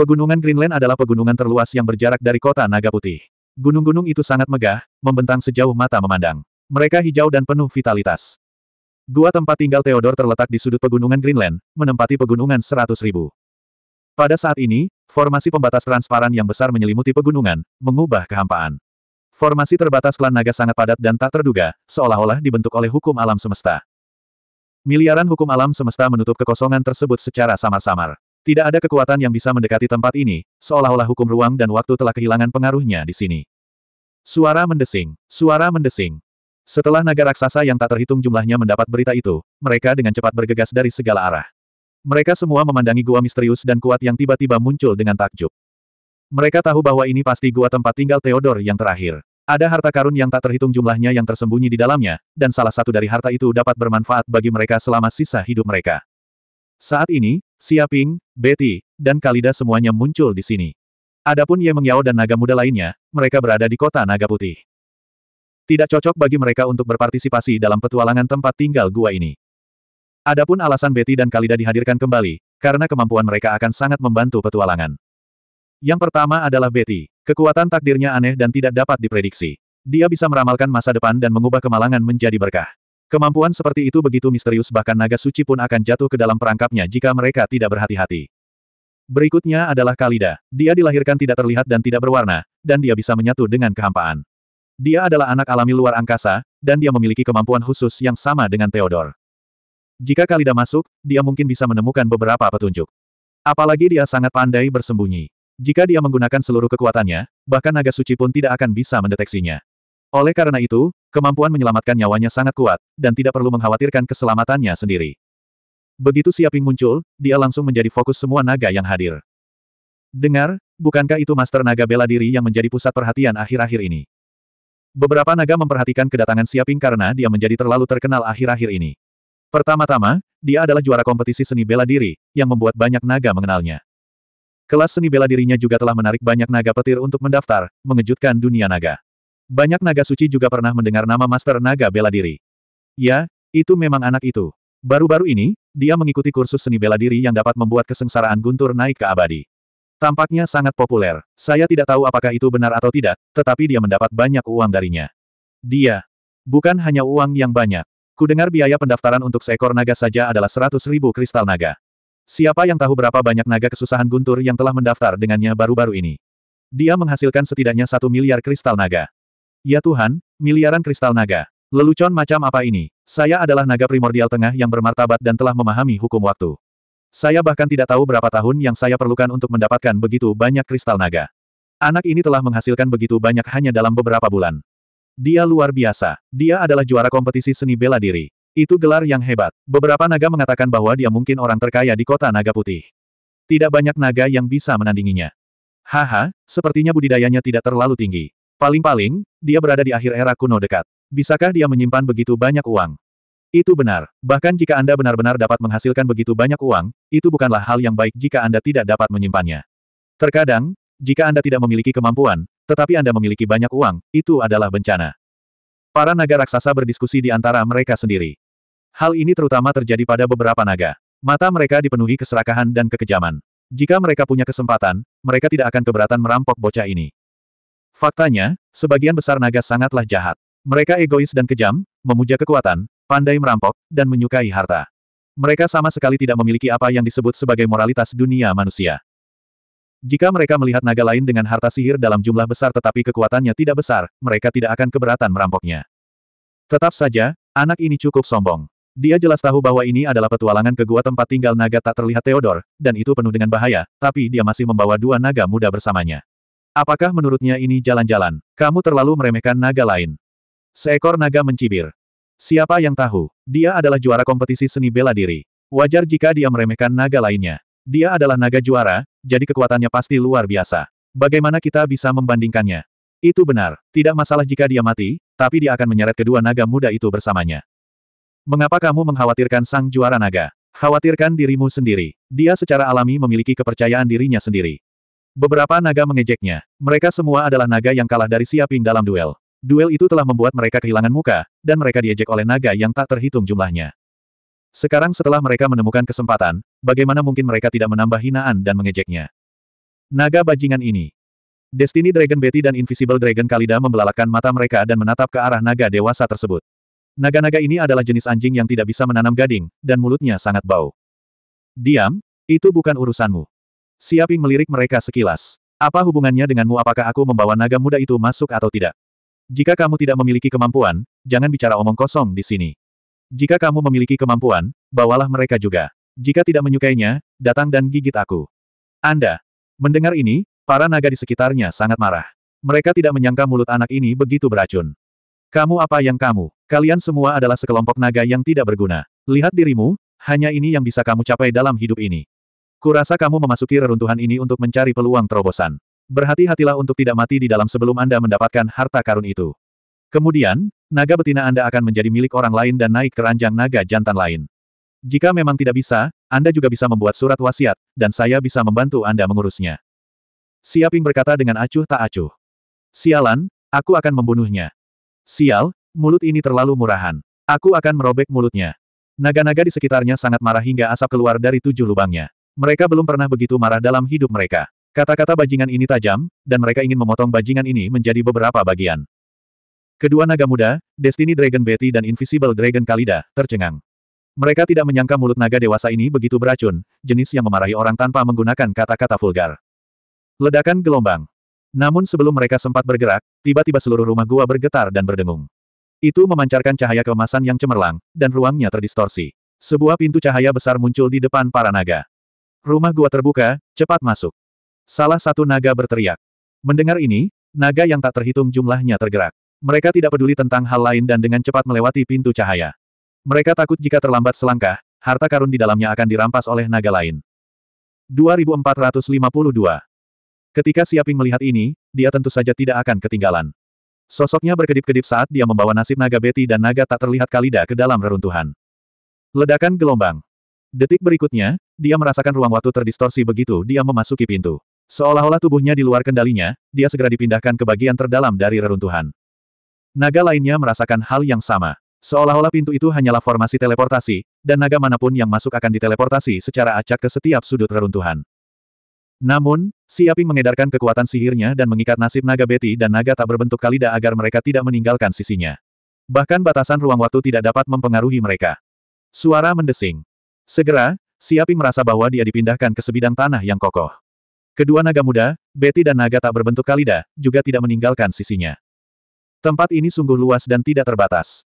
Pegunungan Greenland adalah pegunungan terluas yang berjarak dari kota Naga Putih. Gunung-gunung itu sangat megah, membentang sejauh mata memandang. Mereka hijau dan penuh vitalitas. Gua tempat tinggal Theodore terletak di sudut pegunungan Greenland, menempati pegunungan seratus ribu. Pada saat ini, formasi pembatas transparan yang besar menyelimuti pegunungan, mengubah kehampaan. Formasi terbatas klan naga sangat padat dan tak terduga, seolah-olah dibentuk oleh hukum alam semesta. Miliaran hukum alam semesta menutup kekosongan tersebut secara samar-samar. Tidak ada kekuatan yang bisa mendekati tempat ini, seolah-olah hukum ruang dan waktu telah kehilangan pengaruhnya di sini. Suara mendesing, suara mendesing. Setelah naga raksasa yang tak terhitung jumlahnya mendapat berita itu, mereka dengan cepat bergegas dari segala arah. Mereka semua memandangi gua misterius dan kuat yang tiba-tiba muncul dengan takjub. Mereka tahu bahwa ini pasti gua tempat tinggal Theodore yang terakhir. Ada harta karun yang tak terhitung jumlahnya yang tersembunyi di dalamnya, dan salah satu dari harta itu dapat bermanfaat bagi mereka selama sisa hidup mereka. Saat ini, Siaping, Betty, dan Kalida semuanya muncul di sini. Adapun Ye Mengyao dan naga muda lainnya, mereka berada di kota Naga Putih. Tidak cocok bagi mereka untuk berpartisipasi dalam petualangan tempat tinggal gua ini. Adapun alasan Betty dan Kalida dihadirkan kembali, karena kemampuan mereka akan sangat membantu petualangan. Yang pertama adalah Betty. Kekuatan takdirnya aneh dan tidak dapat diprediksi. Dia bisa meramalkan masa depan dan mengubah kemalangan menjadi berkah. Kemampuan seperti itu begitu misterius bahkan naga suci pun akan jatuh ke dalam perangkapnya jika mereka tidak berhati-hati. Berikutnya adalah Kalida. Dia dilahirkan tidak terlihat dan tidak berwarna, dan dia bisa menyatu dengan kehampaan. Dia adalah anak alami luar angkasa, dan dia memiliki kemampuan khusus yang sama dengan Theodore. Jika Kalida masuk, dia mungkin bisa menemukan beberapa petunjuk. Apalagi dia sangat pandai bersembunyi. Jika dia menggunakan seluruh kekuatannya, bahkan naga suci pun tidak akan bisa mendeteksinya. Oleh karena itu, kemampuan menyelamatkan nyawanya sangat kuat, dan tidak perlu mengkhawatirkan keselamatannya sendiri. Begitu Siaping muncul, dia langsung menjadi fokus semua naga yang hadir. Dengar, bukankah itu Master Naga Bela Diri yang menjadi pusat perhatian akhir-akhir ini? Beberapa naga memperhatikan kedatangan Siaping karena dia menjadi terlalu terkenal akhir-akhir ini. Pertama-tama, dia adalah juara kompetisi seni bela diri, yang membuat banyak naga mengenalnya. Kelas seni bela dirinya juga telah menarik banyak naga petir untuk mendaftar, mengejutkan dunia naga. Banyak naga suci juga pernah mendengar nama Master Naga Bela Diri. Ya, itu memang anak itu. Baru-baru ini, dia mengikuti kursus seni bela diri yang dapat membuat kesengsaraan Guntur naik ke abadi. Tampaknya sangat populer. Saya tidak tahu apakah itu benar atau tidak, tetapi dia mendapat banyak uang darinya. Dia. Bukan hanya uang yang banyak. Kudengar biaya pendaftaran untuk seekor naga saja adalah seratus ribu kristal naga. Siapa yang tahu berapa banyak naga kesusahan Guntur yang telah mendaftar dengannya baru-baru ini? Dia menghasilkan setidaknya satu miliar kristal naga. Ya Tuhan, miliaran kristal naga. Lelucon macam apa ini? Saya adalah naga primordial tengah yang bermartabat dan telah memahami hukum waktu. Saya bahkan tidak tahu berapa tahun yang saya perlukan untuk mendapatkan begitu banyak kristal naga. Anak ini telah menghasilkan begitu banyak hanya dalam beberapa bulan. Dia luar biasa. Dia adalah juara kompetisi seni bela diri. Itu gelar yang hebat. Beberapa naga mengatakan bahwa dia mungkin orang terkaya di kota naga putih. Tidak banyak naga yang bisa menandinginya. Haha, sepertinya budidayanya tidak terlalu tinggi. Paling-paling, dia berada di akhir era kuno dekat. Bisakah dia menyimpan begitu banyak uang? Itu benar. Bahkan jika Anda benar-benar dapat menghasilkan begitu banyak uang, itu bukanlah hal yang baik jika Anda tidak dapat menyimpannya. Terkadang, jika Anda tidak memiliki kemampuan, tetapi Anda memiliki banyak uang, itu adalah bencana. Para naga raksasa berdiskusi di antara mereka sendiri. Hal ini terutama terjadi pada beberapa naga. Mata mereka dipenuhi keserakahan dan kekejaman. Jika mereka punya kesempatan, mereka tidak akan keberatan merampok bocah ini. Faktanya, sebagian besar naga sangatlah jahat. Mereka egois dan kejam, memuja kekuatan, pandai merampok, dan menyukai harta. Mereka sama sekali tidak memiliki apa yang disebut sebagai moralitas dunia manusia. Jika mereka melihat naga lain dengan harta sihir dalam jumlah besar tetapi kekuatannya tidak besar, mereka tidak akan keberatan merampoknya. Tetap saja, anak ini cukup sombong. Dia jelas tahu bahwa ini adalah petualangan ke gua tempat tinggal naga tak terlihat Theodore, dan itu penuh dengan bahaya, tapi dia masih membawa dua naga muda bersamanya. Apakah menurutnya ini jalan-jalan? Kamu terlalu meremehkan naga lain. Seekor naga mencibir. Siapa yang tahu? Dia adalah juara kompetisi seni bela diri. Wajar jika dia meremehkan naga lainnya. Dia adalah naga juara, jadi kekuatannya pasti luar biasa. Bagaimana kita bisa membandingkannya? Itu benar. Tidak masalah jika dia mati, tapi dia akan menyeret kedua naga muda itu bersamanya. Mengapa kamu mengkhawatirkan sang juara naga? Khawatirkan dirimu sendiri. Dia secara alami memiliki kepercayaan dirinya sendiri. Beberapa naga mengejeknya. Mereka semua adalah naga yang kalah dari Siaping dalam duel. Duel itu telah membuat mereka kehilangan muka, dan mereka diejek oleh naga yang tak terhitung jumlahnya. Sekarang setelah mereka menemukan kesempatan, bagaimana mungkin mereka tidak menambah hinaan dan mengejeknya? Naga bajingan ini. Destiny Dragon Betty dan Invisible Dragon Kalida membelalakan mata mereka dan menatap ke arah naga dewasa tersebut. Naga-naga ini adalah jenis anjing yang tidak bisa menanam gading, dan mulutnya sangat bau. Diam, itu bukan urusanmu. Siaping melirik mereka sekilas. Apa hubungannya denganmu apakah aku membawa naga muda itu masuk atau tidak? Jika kamu tidak memiliki kemampuan, jangan bicara omong kosong di sini. Jika kamu memiliki kemampuan, bawalah mereka juga. Jika tidak menyukainya, datang dan gigit aku. Anda. Mendengar ini, Para naga di sekitarnya sangat marah. Mereka tidak menyangka mulut anak ini begitu beracun. Kamu apa yang kamu? Kalian semua adalah sekelompok naga yang tidak berguna. Lihat dirimu, hanya ini yang bisa kamu capai dalam hidup ini. Kurasa kamu memasuki reruntuhan ini untuk mencari peluang terobosan. Berhati-hatilah untuk tidak mati di dalam sebelum Anda mendapatkan harta karun itu. Kemudian, naga betina Anda akan menjadi milik orang lain dan naik ke ranjang naga jantan lain. Jika memang tidak bisa, Anda juga bisa membuat surat wasiat, dan saya bisa membantu Anda mengurusnya. Siaping berkata dengan acuh tak acuh. Sialan, aku akan membunuhnya. Sial, mulut ini terlalu murahan. Aku akan merobek mulutnya. Naga-naga di sekitarnya sangat marah hingga asap keluar dari tujuh lubangnya. Mereka belum pernah begitu marah dalam hidup mereka. Kata-kata bajingan ini tajam, dan mereka ingin memotong bajingan ini menjadi beberapa bagian. Kedua naga muda, Destiny Dragon Betty dan Invisible Dragon Kalida, tercengang. Mereka tidak menyangka mulut naga dewasa ini begitu beracun, jenis yang memarahi orang tanpa menggunakan kata-kata vulgar. Ledakan gelombang. Namun sebelum mereka sempat bergerak, tiba-tiba seluruh rumah gua bergetar dan berdengung. Itu memancarkan cahaya keemasan yang cemerlang, dan ruangnya terdistorsi. Sebuah pintu cahaya besar muncul di depan para naga. Rumah gua terbuka, cepat masuk. Salah satu naga berteriak. Mendengar ini, naga yang tak terhitung jumlahnya tergerak. Mereka tidak peduli tentang hal lain dan dengan cepat melewati pintu cahaya. Mereka takut jika terlambat selangkah, harta karun di dalamnya akan dirampas oleh naga lain. 2452 Ketika Siaping melihat ini, dia tentu saja tidak akan ketinggalan. Sosoknya berkedip-kedip saat dia membawa nasib naga Betty dan naga tak terlihat Kalida ke dalam reruntuhan. Ledakan gelombang. Detik berikutnya, dia merasakan ruang waktu terdistorsi begitu dia memasuki pintu. Seolah-olah tubuhnya di luar kendalinya, dia segera dipindahkan ke bagian terdalam dari reruntuhan. Naga lainnya merasakan hal yang sama. Seolah-olah pintu itu hanyalah formasi teleportasi, dan naga mana pun yang masuk akan diteleportasi secara acak ke setiap sudut reruntuhan. Namun, Siaping mengedarkan kekuatan sihirnya dan mengikat nasib naga Betty dan naga tak berbentuk kalida agar mereka tidak meninggalkan sisinya. Bahkan batasan ruang waktu tidak dapat mempengaruhi mereka. Suara mendesing. Segera, Siaping merasa bahwa dia dipindahkan ke sebidang tanah yang kokoh. Kedua naga muda, Betty dan naga tak berbentuk kalida, juga tidak meninggalkan sisinya. Tempat ini sungguh luas dan tidak terbatas.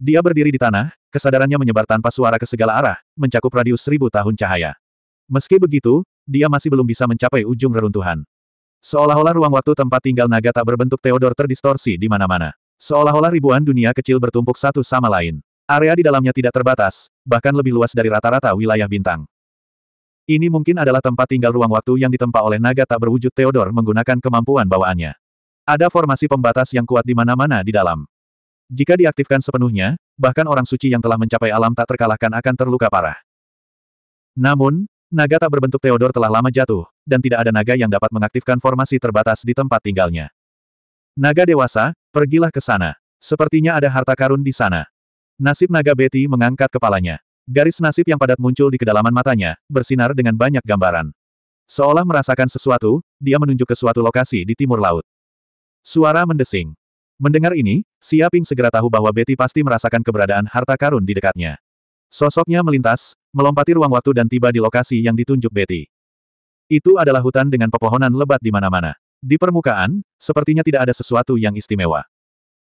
Dia berdiri di tanah, kesadarannya menyebar tanpa suara ke segala arah, mencakup radius seribu tahun cahaya. Meski begitu, dia masih belum bisa mencapai ujung reruntuhan. Seolah-olah ruang waktu tempat tinggal naga tak berbentuk Theodor terdistorsi di mana-mana. Seolah-olah ribuan dunia kecil bertumpuk satu sama lain. Area di dalamnya tidak terbatas, bahkan lebih luas dari rata-rata wilayah bintang. Ini mungkin adalah tempat tinggal ruang waktu yang ditempa oleh naga tak berwujud Theodor menggunakan kemampuan bawaannya. Ada formasi pembatas yang kuat di mana-mana di dalam. Jika diaktifkan sepenuhnya, bahkan orang suci yang telah mencapai alam tak terkalahkan akan terluka parah. Namun, Naga tak berbentuk Theodor telah lama jatuh, dan tidak ada naga yang dapat mengaktifkan formasi terbatas di tempat tinggalnya. Naga dewasa, pergilah ke sana. Sepertinya ada harta karun di sana. Nasib naga Betty mengangkat kepalanya. Garis nasib yang padat muncul di kedalaman matanya, bersinar dengan banyak gambaran. Seolah merasakan sesuatu, dia menunjuk ke suatu lokasi di timur laut. Suara mendesing. Mendengar ini, Siaping segera tahu bahwa Betty pasti merasakan keberadaan harta karun di dekatnya. Sosoknya melintas, melompati ruang waktu dan tiba di lokasi yang ditunjuk Betty. Itu adalah hutan dengan pepohonan lebat di mana-mana. Di permukaan, sepertinya tidak ada sesuatu yang istimewa.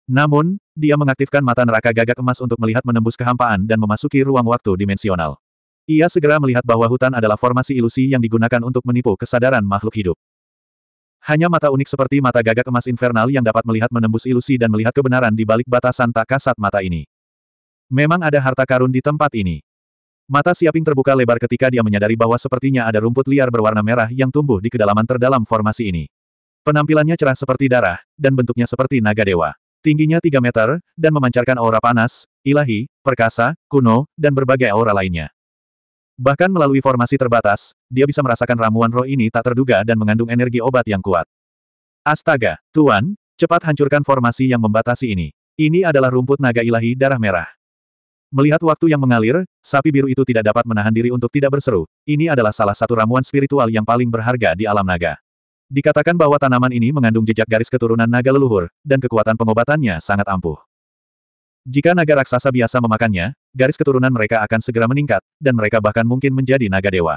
Namun, dia mengaktifkan mata neraka gagak emas untuk melihat menembus kehampaan dan memasuki ruang waktu dimensional. Ia segera melihat bahwa hutan adalah formasi ilusi yang digunakan untuk menipu kesadaran makhluk hidup. Hanya mata unik seperti mata gagak emas infernal yang dapat melihat menembus ilusi dan melihat kebenaran di balik batasan tak kasat mata ini. Memang ada harta karun di tempat ini. Mata Siaping terbuka lebar ketika dia menyadari bahwa sepertinya ada rumput liar berwarna merah yang tumbuh di kedalaman terdalam formasi ini. Penampilannya cerah seperti darah, dan bentuknya seperti naga dewa. Tingginya 3 meter, dan memancarkan aura panas, ilahi, perkasa, kuno, dan berbagai aura lainnya. Bahkan melalui formasi terbatas, dia bisa merasakan ramuan roh ini tak terduga dan mengandung energi obat yang kuat. Astaga, Tuan, cepat hancurkan formasi yang membatasi ini. Ini adalah rumput naga ilahi darah merah. Melihat waktu yang mengalir, sapi biru itu tidak dapat menahan diri untuk tidak berseru. Ini adalah salah satu ramuan spiritual yang paling berharga di alam naga. Dikatakan bahwa tanaman ini mengandung jejak garis keturunan naga leluhur, dan kekuatan pengobatannya sangat ampuh. Jika naga raksasa biasa memakannya, garis keturunan mereka akan segera meningkat, dan mereka bahkan mungkin menjadi naga dewa.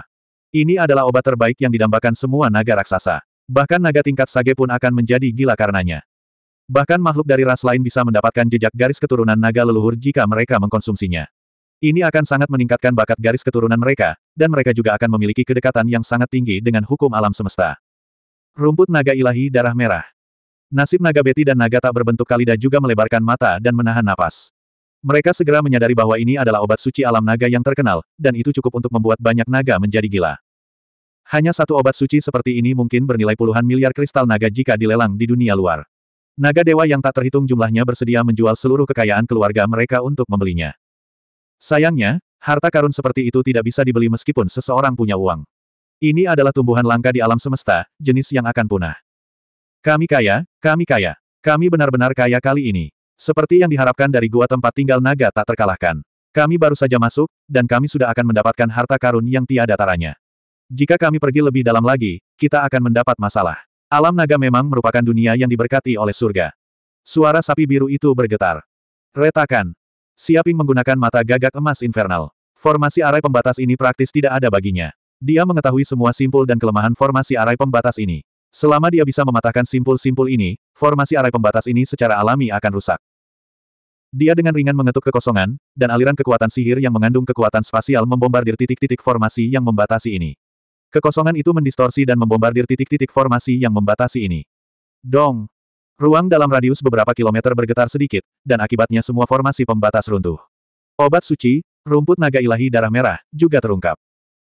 Ini adalah obat terbaik yang didambakan semua naga raksasa. Bahkan naga tingkat sage pun akan menjadi gila karenanya. Bahkan makhluk dari ras lain bisa mendapatkan jejak garis keturunan naga leluhur jika mereka mengkonsumsinya. Ini akan sangat meningkatkan bakat garis keturunan mereka, dan mereka juga akan memiliki kedekatan yang sangat tinggi dengan hukum alam semesta. Rumput naga ilahi darah merah. Nasib naga beti dan naga tak berbentuk kalida juga melebarkan mata dan menahan napas. Mereka segera menyadari bahwa ini adalah obat suci alam naga yang terkenal, dan itu cukup untuk membuat banyak naga menjadi gila. Hanya satu obat suci seperti ini mungkin bernilai puluhan miliar kristal naga jika dilelang di dunia luar. Naga dewa yang tak terhitung jumlahnya bersedia menjual seluruh kekayaan keluarga mereka untuk membelinya. Sayangnya, harta karun seperti itu tidak bisa dibeli meskipun seseorang punya uang. Ini adalah tumbuhan langka di alam semesta, jenis yang akan punah. Kami kaya, kami kaya. Kami benar-benar kaya kali ini. Seperti yang diharapkan dari gua tempat tinggal naga tak terkalahkan. Kami baru saja masuk, dan kami sudah akan mendapatkan harta karun yang tiada taranya. Jika kami pergi lebih dalam lagi, kita akan mendapat masalah. Alam naga memang merupakan dunia yang diberkati oleh surga. Suara sapi biru itu bergetar. Retakan. Siaping menggunakan mata gagak emas infernal. Formasi arai pembatas ini praktis tidak ada baginya. Dia mengetahui semua simpul dan kelemahan formasi arai pembatas ini. Selama dia bisa mematahkan simpul-simpul ini, formasi arai pembatas ini secara alami akan rusak. Dia dengan ringan mengetuk kekosongan, dan aliran kekuatan sihir yang mengandung kekuatan spasial membombardir titik-titik formasi yang membatasi ini. Kekosongan itu mendistorsi dan membombardir titik-titik formasi yang membatasi ini. Dong! Ruang dalam radius beberapa kilometer bergetar sedikit, dan akibatnya semua formasi pembatas runtuh. Obat suci, rumput naga ilahi darah merah, juga terungkap.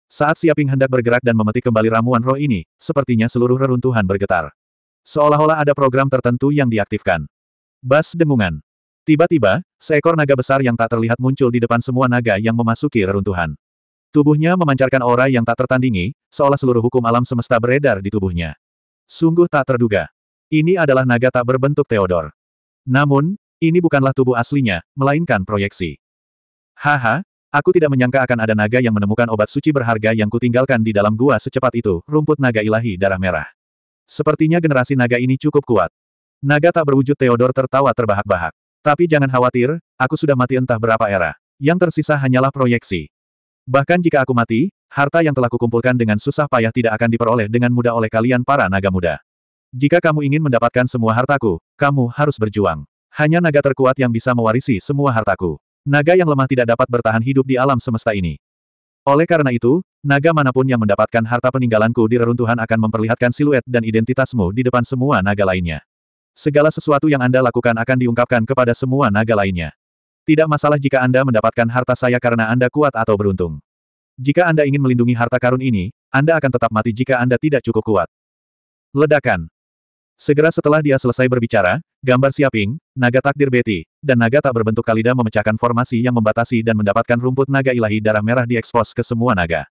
Saat Siaping hendak bergerak dan memetik kembali ramuan roh ini, sepertinya seluruh reruntuhan bergetar. Seolah-olah ada program tertentu yang diaktifkan. Bas dengungan. Tiba-tiba, seekor naga besar yang tak terlihat muncul di depan semua naga yang memasuki reruntuhan. Tubuhnya memancarkan aura yang tak tertandingi, seolah seluruh hukum alam semesta beredar di tubuhnya. Sungguh tak terduga. Ini adalah naga tak berbentuk Theodor. Namun, ini bukanlah tubuh aslinya, melainkan proyeksi. Haha, aku tidak menyangka akan ada naga yang menemukan obat suci berharga yang kutinggalkan di dalam gua secepat itu, rumput naga ilahi darah merah. Sepertinya generasi naga ini cukup kuat. Naga tak berwujud Theodor tertawa terbahak-bahak. Tapi jangan khawatir, aku sudah mati entah berapa era. Yang tersisa hanyalah proyeksi. Bahkan jika aku mati, harta yang telah kukumpulkan dengan susah payah tidak akan diperoleh dengan mudah oleh kalian para naga muda. Jika kamu ingin mendapatkan semua hartaku, kamu harus berjuang. Hanya naga terkuat yang bisa mewarisi semua hartaku. Naga yang lemah tidak dapat bertahan hidup di alam semesta ini. Oleh karena itu, naga mana pun yang mendapatkan harta peninggalanku di reruntuhan akan memperlihatkan siluet dan identitasmu di depan semua naga lainnya. Segala sesuatu yang Anda lakukan akan diungkapkan kepada semua naga lainnya. Tidak masalah jika Anda mendapatkan harta saya karena Anda kuat atau beruntung. Jika Anda ingin melindungi harta karun ini, Anda akan tetap mati jika Anda tidak cukup kuat. Ledakan. Segera setelah dia selesai berbicara, gambar Siaping, naga takdir Betty, dan naga tak berbentuk kalida memecahkan formasi yang membatasi dan mendapatkan rumput naga ilahi darah merah diekspos ke semua naga.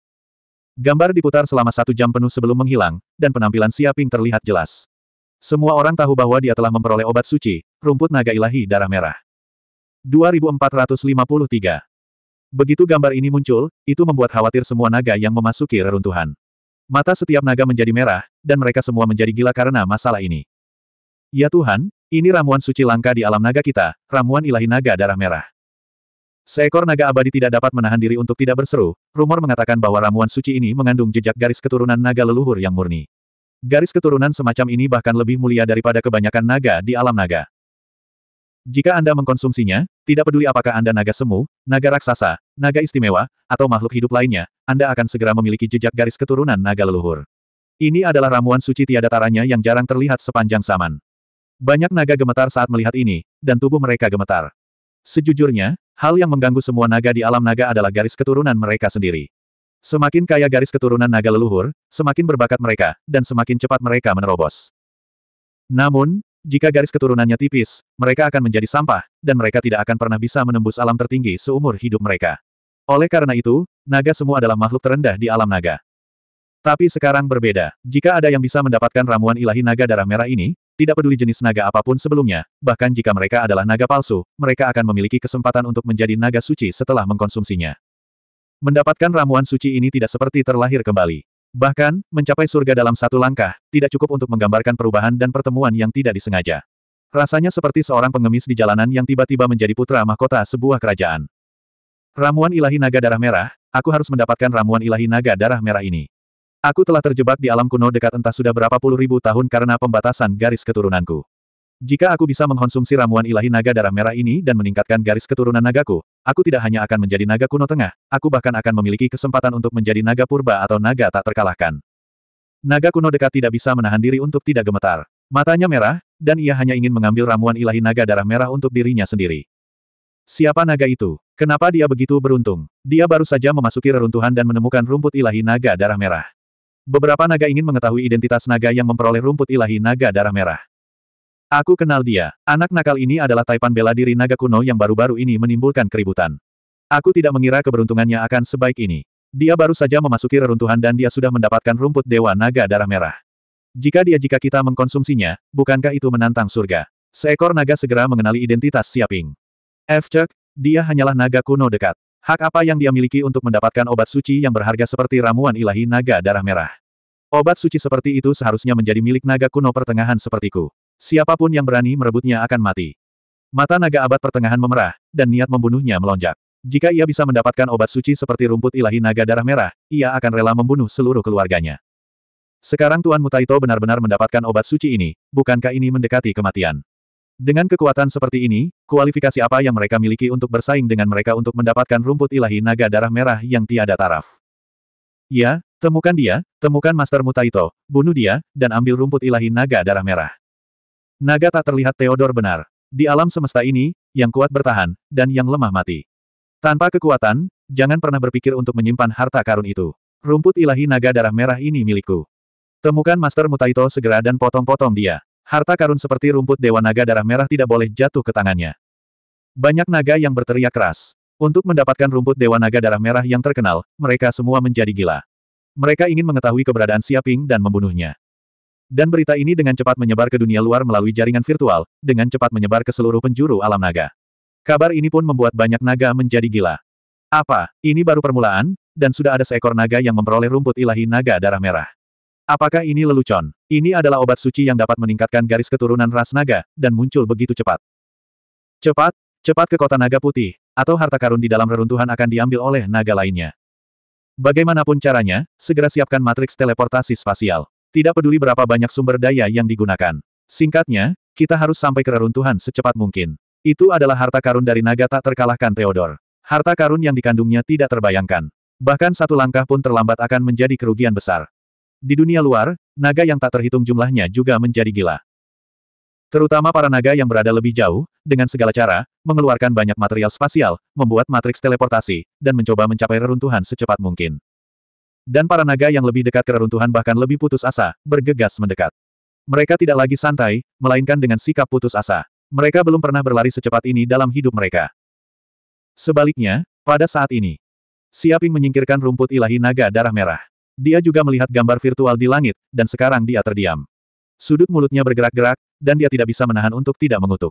Gambar diputar selama satu jam penuh sebelum menghilang, dan penampilan Siaping terlihat jelas. Semua orang tahu bahwa dia telah memperoleh obat suci, rumput naga ilahi darah merah. 2453. Begitu gambar ini muncul, itu membuat khawatir semua naga yang memasuki reruntuhan. Mata setiap naga menjadi merah, dan mereka semua menjadi gila karena masalah ini. Ya Tuhan, ini ramuan suci langka di alam naga kita, ramuan ilahi naga darah merah. Seekor naga abadi tidak dapat menahan diri untuk tidak berseru, rumor mengatakan bahwa ramuan suci ini mengandung jejak garis keturunan naga leluhur yang murni. Garis keturunan semacam ini bahkan lebih mulia daripada kebanyakan naga di alam naga. Jika Anda mengkonsumsinya, tidak peduli apakah Anda naga semu, naga raksasa, naga istimewa, atau makhluk hidup lainnya, Anda akan segera memiliki jejak garis keturunan naga leluhur. Ini adalah ramuan suci tiada taranya yang jarang terlihat sepanjang zaman. Banyak naga gemetar saat melihat ini, dan tubuh mereka gemetar. Sejujurnya, hal yang mengganggu semua naga di alam naga adalah garis keturunan mereka sendiri. Semakin kaya garis keturunan naga leluhur, semakin berbakat mereka, dan semakin cepat mereka menerobos. Namun, jika garis keturunannya tipis, mereka akan menjadi sampah, dan mereka tidak akan pernah bisa menembus alam tertinggi seumur hidup mereka. Oleh karena itu, naga semua adalah makhluk terendah di alam naga. Tapi sekarang berbeda. Jika ada yang bisa mendapatkan ramuan ilahi naga darah merah ini, tidak peduli jenis naga apa pun sebelumnya, bahkan jika mereka adalah naga palsu, mereka akan memiliki kesempatan untuk menjadi naga suci setelah mengkonsumsinya. Mendapatkan ramuan suci ini tidak seperti terlahir kembali. Bahkan, mencapai surga dalam satu langkah, tidak cukup untuk menggambarkan perubahan dan pertemuan yang tidak disengaja. Rasanya seperti seorang pengemis di jalanan yang tiba-tiba menjadi putra mahkota sebuah kerajaan. Ramuan ilahi naga darah merah, aku harus mendapatkan ramuan ilahi naga darah merah ini. Aku telah terjebak di alam kuno dekat entah sudah berapa puluh ribu tahun karena pembatasan garis keturunanku. Jika aku bisa mengkonsumsi ramuan ilahi naga darah merah ini dan meningkatkan garis keturunan nagaku, aku tidak hanya akan menjadi naga kuno tengah, aku bahkan akan memiliki kesempatan untuk menjadi naga purba atau naga tak terkalahkan. Naga kuno dekat tidak bisa menahan diri untuk tidak gemetar. Matanya merah, dan ia hanya ingin mengambil ramuan ilahi naga darah merah untuk dirinya sendiri. Siapa naga itu? Kenapa dia begitu beruntung? Dia baru saja memasuki reruntuhan dan menemukan rumput ilahi naga darah merah. Beberapa naga ingin mengetahui identitas naga yang memperoleh rumput ilahi naga darah merah. Aku kenal dia. Anak nakal ini adalah taipan bela diri naga kuno yang baru-baru ini menimbulkan keributan. Aku tidak mengira keberuntungannya akan sebaik ini. Dia baru saja memasuki reruntuhan dan dia sudah mendapatkan rumput dewa naga darah merah. Jika dia jika kita mengkonsumsinya, bukankah itu menantang surga? Seekor naga segera mengenali identitas Siaping. Cek, dia hanyalah naga kuno dekat. Hak apa yang dia miliki untuk mendapatkan obat suci yang berharga seperti ramuan ilahi naga darah merah? Obat suci seperti itu seharusnya menjadi milik naga kuno pertengahan sepertiku. Siapa pun yang berani merebutnya akan mati. Mata naga abad pertengahan memerah, dan niat membunuhnya melonjak. Jika ia bisa mendapatkan obat suci seperti rumput ilahi naga darah merah, ia akan rela membunuh seluruh keluarganya. Sekarang Tuan Mutaito benar-benar mendapatkan obat suci ini, bukankah ini mendekati kematian? Dengan kekuatan seperti ini, kualifikasi apa yang mereka miliki untuk bersaing dengan mereka untuk mendapatkan rumput ilahi naga darah merah yang tiada taraf? Ya, temukan dia, temukan Master Mutaito, bunuh dia, dan ambil rumput ilahi naga darah merah. Naga tak terlihat Theodor benar. Di alam semesta ini, yang kuat bertahan, dan yang lemah mati. Tanpa kekuatan, jangan pernah berpikir untuk menyimpan harta karun itu. Rumput ilahi naga darah merah ini milikku. Temukan Master Mutaito segera dan potong-potong dia. Harta karun seperti rumput Dewa Naga Darah Merah tidak boleh jatuh ke tangannya. Banyak naga yang berteriak keras. Untuk mendapatkan rumput Dewa Naga Darah Merah yang terkenal, mereka semua menjadi gila. Mereka ingin mengetahui keberadaan Siaping dan membunuhnya. Dan berita ini dengan cepat menyebar ke dunia luar melalui jaringan virtual, dengan cepat menyebar ke seluruh penjuru alam naga. Kabar ini pun membuat banyak naga menjadi gila. Apa, ini baru permulaan, dan sudah ada seekor naga yang memperoleh rumput ilahi naga darah merah. Apakah ini lelucon? Ini adalah obat suci yang dapat meningkatkan garis keturunan ras naga, dan muncul begitu cepat. Cepat, cepat ke kota naga putih, atau harta karun di dalam reruntuhan akan diambil oleh naga lainnya. Bagaimanapun caranya, segera siapkan matriks teleportasi spasial. Tidak peduli berapa banyak sumber daya yang digunakan. Singkatnya, kita harus sampai ke reruntuhan secepat mungkin. Itu adalah harta karun dari naga tak terkalahkan Theodor. Harta karun yang dikandungnya tidak terbayangkan. Bahkan satu langkah pun terlambat akan menjadi kerugian besar. Di dunia luar, naga yang tak terhitung jumlahnya juga menjadi gila. Terutama para naga yang berada lebih jauh, dengan segala cara, mengeluarkan banyak material spasial, membuat matriks teleportasi, dan mencoba mencapai reruntuhan secepat mungkin. Dan para naga yang lebih dekat ke reruntuhan bahkan lebih putus asa, bergegas mendekat. Mereka tidak lagi santai, melainkan dengan sikap putus asa. Mereka belum pernah berlari secepat ini dalam hidup mereka. Sebaliknya, pada saat ini, Siaping menyingkirkan rumput ilahi naga darah merah. Dia juga melihat gambar virtual di langit, dan sekarang dia terdiam. Sudut mulutnya bergerak-gerak, dan dia tidak bisa menahan untuk tidak mengutuk.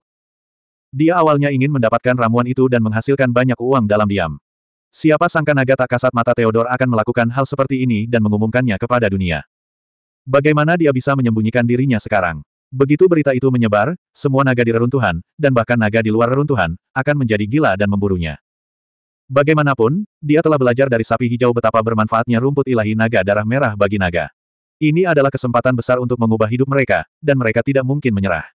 Dia awalnya ingin mendapatkan ramuan itu dan menghasilkan banyak uang dalam diam. Siapa sangka naga tak kasat mata Theodor akan melakukan hal seperti ini dan mengumumkannya kepada dunia. Bagaimana dia bisa menyembunyikan dirinya sekarang? Begitu berita itu menyebar, semua naga di reruntuhan, dan bahkan naga di luar reruntuhan, akan menjadi gila dan memburunya. Bagaimanapun, dia telah belajar dari sapi hijau betapa bermanfaatnya rumput ilahi naga darah merah bagi naga. Ini adalah kesempatan besar untuk mengubah hidup mereka, dan mereka tidak mungkin menyerah.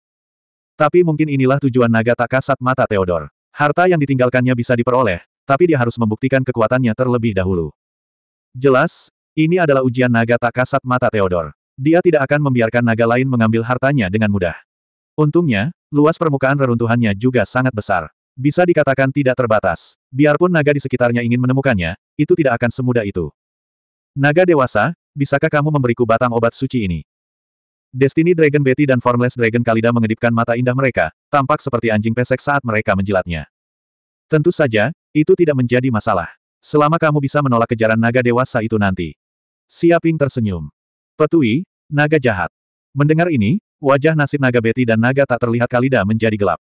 Tapi mungkin inilah tujuan naga tak kasat mata Theodor. Harta yang ditinggalkannya bisa diperoleh, tapi dia harus membuktikan kekuatannya terlebih dahulu. Jelas, ini adalah ujian naga tak kasat mata Theodor. Dia tidak akan membiarkan naga lain mengambil hartanya dengan mudah. Untungnya, luas permukaan reruntuhannya juga sangat besar. Bisa dikatakan tidak terbatas. Biarpun naga di sekitarnya ingin menemukannya, itu tidak akan semudah itu. Naga dewasa, bisakah kamu memberiku batang obat suci ini? Destiny Dragon Betty dan Formless Dragon Kalida mengedipkan mata indah mereka, tampak seperti anjing pesek saat mereka menjilatnya. Tentu saja, itu tidak menjadi masalah. Selama kamu bisa menolak kejaran naga dewasa itu nanti. Siaping tersenyum. Petui, naga jahat. Mendengar ini, wajah nasib naga Betty dan naga tak terlihat Kalida menjadi gelap.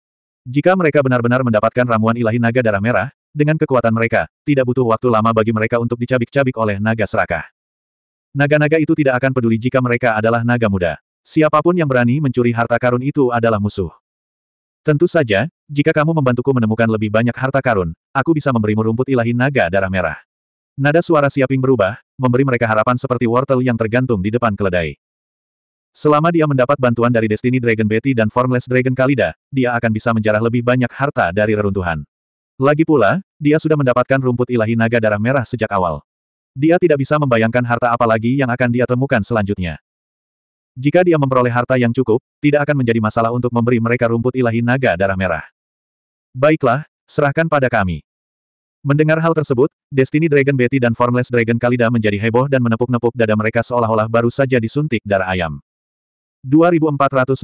Jika mereka benar-benar mendapatkan ramuan ilahi naga darah merah, dengan kekuatan mereka, tidak butuh waktu lama bagi mereka untuk dicabik-cabik oleh naga serakah. Naga-naga itu tidak akan peduli jika mereka adalah naga muda. Siapa pun yang berani mencuri harta karun itu adalah musuh. Tentu saja, jika kamu membantuku menemukan lebih banyak harta karun, aku bisa memberimu rumput ilahi naga darah merah. Nada suara Siaping berubah, memberi mereka harapan seperti wortel yang tergantung di depan keledai. Selama dia mendapat bantuan dari Destiny Dragon Betty dan Formless Dragon Kalida, dia akan bisa menjarah lebih banyak harta dari reruntuhan. Lagi pula, dia sudah mendapatkan rumput ilahi naga darah merah sejak awal. Dia tidak bisa membayangkan harta apa lagi yang akan dia temukan selanjutnya. Jika dia memperoleh harta yang cukup, tidak akan menjadi masalah untuk memberi mereka rumput ilahi naga darah merah. Baiklah, serahkan pada kami. Mendengar hal tersebut, Destiny Dragon Betty dan Formless Dragon Kalida menjadi heboh dan menepuk-nepuk dada mereka seolah-olah baru saja disuntik darah ayam. 2454.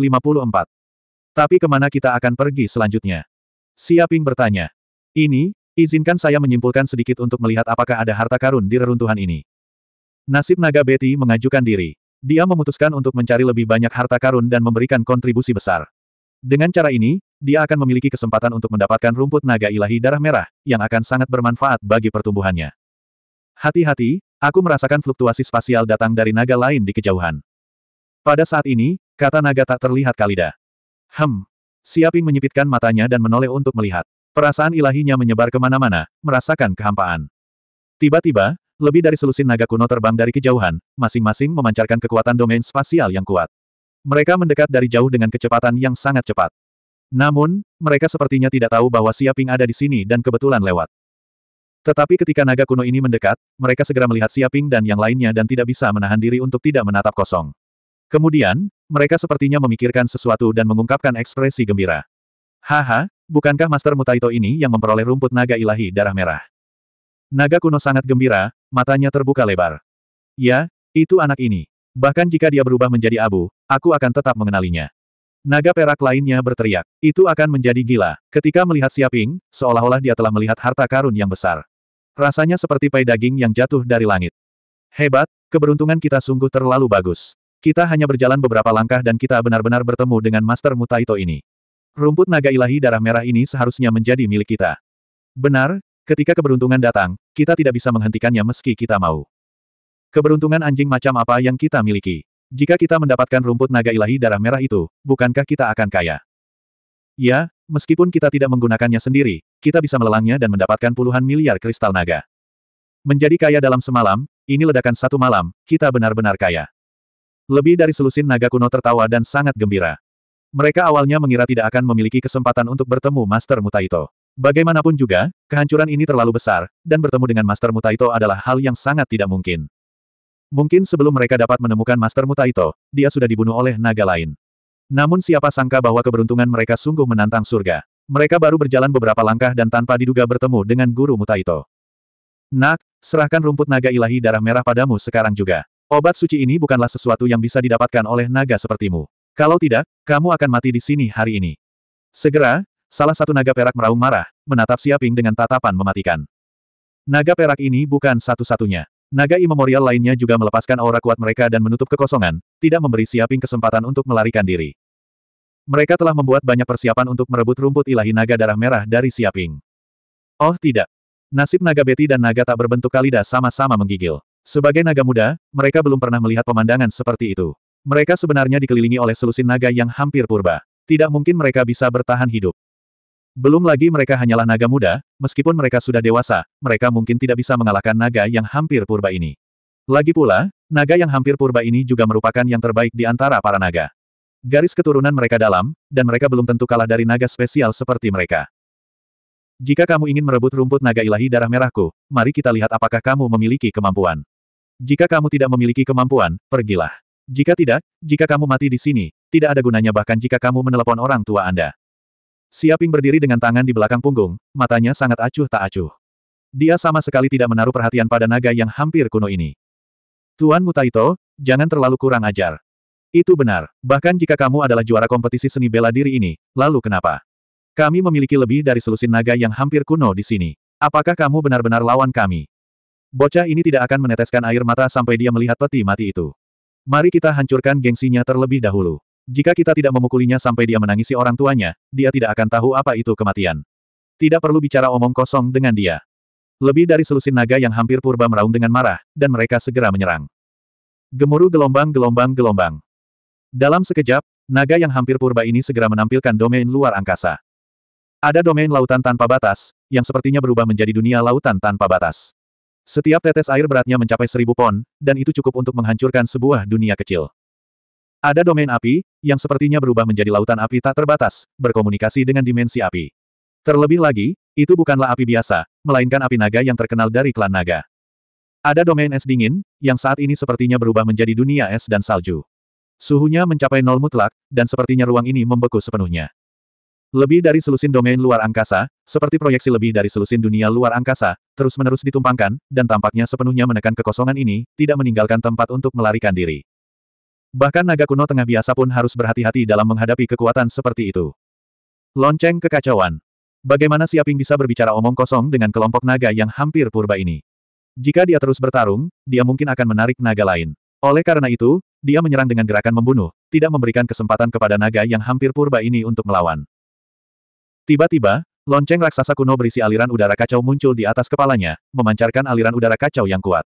Tapi ke mana kita akan pergi selanjutnya? Siaping bertanya. Ini, izinkan saya menyimpulkan sedikit untuk melihat apakah ada harta karun di reruntuhan ini. Nasib naga Betty mengajukan diri. Dia memutuskan untuk mencari lebih banyak harta karun dan memberikan kontribusi besar. Dengan cara ini, dia akan memiliki kesempatan untuk mendapatkan rumput naga ilahi darah merah, yang akan sangat bermanfaat bagi pertumbuhannya. Hati-hati, aku merasakan fluktuasi spasial datang dari naga lain di kejauhan. Pada saat ini, kata naga tak terlihat Kalida. Hem. Siaping menyipitkan matanya dan menoleh untuk melihat. Perasaan ilahinya menyebar ke mana-mana, merasakan kehampaan. Tiba-tiba, lebih dari selusin naga kuno terbang dari kejauhan, masing-masing memancarkan kekuatan domain spasial yang kuat. Mereka mendekat dari jauh dengan kecepatan yang sangat cepat. Namun, mereka sepertinya tidak tahu bahwa Siaping ada di sini dan kebetulan lewat. Tetapi ketika naga kuno ini mendekat, mereka segera melihat Siaping dan yang lainnya dan tidak bisa menahan diri untuk tidak menatap kosong. Kemudian, mereka sepertinya memikirkan sesuatu dan mengungkapkan ekspresi gembira. Haha, bukankah Master Mutaito ini yang memperoleh rumput naga ilahi darah merah? Naga kuno sangat gembira, matanya terbuka lebar. Ya, itu anak ini. Bahkan jika dia berubah menjadi abu, aku akan tetap mengenalinya. Naga perak lainnya berteriak. Itu akan menjadi gila. Ketika melihat Siaping, seolah-olah dia telah melihat harta karun yang besar. Rasanya seperti pai daging yang jatuh dari langit. Hebat, keberuntungan kita sungguh terlalu bagus. Kita hanya berjalan beberapa langkah dan kita benar-benar bertemu dengan Master Mutaito ini. Rumput naga ilahi darah merah ini seharusnya menjadi milik kita. Benar, ketika keberuntungan datang, kita tidak bisa menghentikannya meski kita mau. Keberuntungan anjing macam apa yang kita miliki? Jika kita mendapatkan rumput naga ilahi darah merah itu, bukankah kita akan kaya? Ya, meskipun kita tidak menggunakannya sendiri, kita bisa melelangnya dan mendapatkan puluhan miliar kristal naga. Menjadi kaya dalam semalam, ini ledakan satu malam, kita benar-benar kaya. Lebih dari selusin naga kuno tertawa dan sangat gembira. Mereka awalnya mengira tidak akan memiliki kesempatan untuk bertemu Master Mutaito. Bagaimanapun juga, kehancuran ini terlalu besar, dan bertemu dengan Master Mutaito adalah hal yang sangat tidak mungkin. Mungkin sebelum mereka dapat menemukan Master Mutaito, dia sudah dibunuh oleh naga lain. Namun siapa sangka bahwa keberuntungan mereka sungguh menantang surga. Mereka baru berjalan beberapa langkah dan tanpa diduga bertemu dengan Guru Mutaito. Nak, serahkan rumput naga ilahi darah merah padamu sekarang juga. Obat suci ini bukanlah sesuatu yang bisa didapatkan oleh naga sepertimu. Kalau tidak, kamu akan mati di sini hari ini. Segera, salah satu naga perak meraung marah, menatap Siaping dengan tatapan mematikan. Naga perak ini bukan satu-satunya. Naga imemorial lainnya juga melepaskan aura kuat mereka dan menutup kekosongan, tidak memberi Siaping kesempatan untuk melarikan diri. Mereka telah membuat banyak persiapan untuk merebut rumput ilahi naga darah merah dari Siaping. Oh tidak. Nasib naga Betty dan naga tak berbentuk kalida sama-sama menggigil. Sebagai naga muda, mereka belum pernah melihat pemandangan seperti itu. Mereka sebenarnya dikelilingi oleh selusin naga yang hampir purba. Tidak mungkin mereka bisa bertahan hidup. Belum lagi mereka hanyalah naga muda, meskipun mereka sudah dewasa, mereka mungkin tidak bisa mengalahkan naga yang hampir purba ini. Lagi pula, naga yang hampir purba ini juga merupakan yang terbaik di antara para naga. Garis keturunan mereka dalam, dan mereka belum tentu kalah dari naga spesial seperti mereka. Jika kamu ingin merebut rumput naga ilahi darah merahku, mari kita lihat apakah kamu memiliki kemampuan. Jika kamu tidak memiliki kemampuan, pergilah. Jika tidak, jika kamu mati di sini, tidak ada gunanya bahkan jika kamu menelepon orang tua Anda. Siaping berdiri dengan tangan di belakang punggung, matanya sangat acuh tak acuh. Dia sama sekali tidak menaruh perhatian pada naga yang hampir kuno ini. Tuan Mutaito, jangan terlalu kurang ajar. Itu benar, bahkan jika kamu adalah juara kompetisi seni bela diri ini, lalu kenapa? Kami memiliki lebih dari selusin naga yang hampir kuno di sini. Apakah kamu benar-benar lawan kami? Bocah ini tidak akan meneteskan air mata sampai dia melihat peti mati itu. Mari kita hancurkan gengsinya terlebih dahulu. Jika kita tidak memukulinya sampai dia menangisi orang tuanya, dia tidak akan tahu apa itu kematian. Tidak perlu bicara omong kosong dengan dia. Lebih dari selusin naga yang hampir purba meraung dengan marah, dan mereka segera menyerang. Gemuruh gelombang-gelombang-gelombang. Dalam sekejap, naga yang hampir purba ini segera menampilkan domain luar angkasa. Ada domain lautan tanpa batas, yang sepertinya berubah menjadi dunia lautan tanpa batas. Setiap tetes air beratnya mencapai seribu pon, dan itu cukup untuk menghancurkan sebuah dunia kecil. Ada domain api, yang sepertinya berubah menjadi lautan api tak terbatas, berkomunikasi dengan dimensi api. Terlebih lagi, itu bukanlah api biasa, melainkan api naga yang terkenal dari klan naga. Ada domain es dingin, yang saat ini sepertinya berubah menjadi dunia es dan salju. Suhunya mencapai nol mutlak, dan sepertinya ruang ini membeku sepenuhnya. Lebih dari selusin domain luar angkasa, seperti proyeksi lebih dari selusin dunia luar angkasa, terus-menerus ditumpangkan, dan tampaknya sepenuhnya menekan kekosongan ini, tidak meninggalkan tempat untuk melarikan diri. Bahkan naga kuno tengah biasa pun harus berhati-hati dalam menghadapi kekuatan seperti itu. Lonceng kekacauan. Bagaimana Siaping bisa berbicara omong kosong dengan kelompok naga yang hampir purba ini? Jika dia terus bertarung, dia mungkin akan menarik naga lain. Oleh karena itu, dia menyerang dengan gerakan membunuh, tidak memberikan kesempatan kepada naga yang hampir purba ini untuk melawan. Tiba-tiba, lonceng raksasa kuno berisi aliran udara kacau muncul di atas kepalanya, memancarkan aliran udara kacau yang kuat.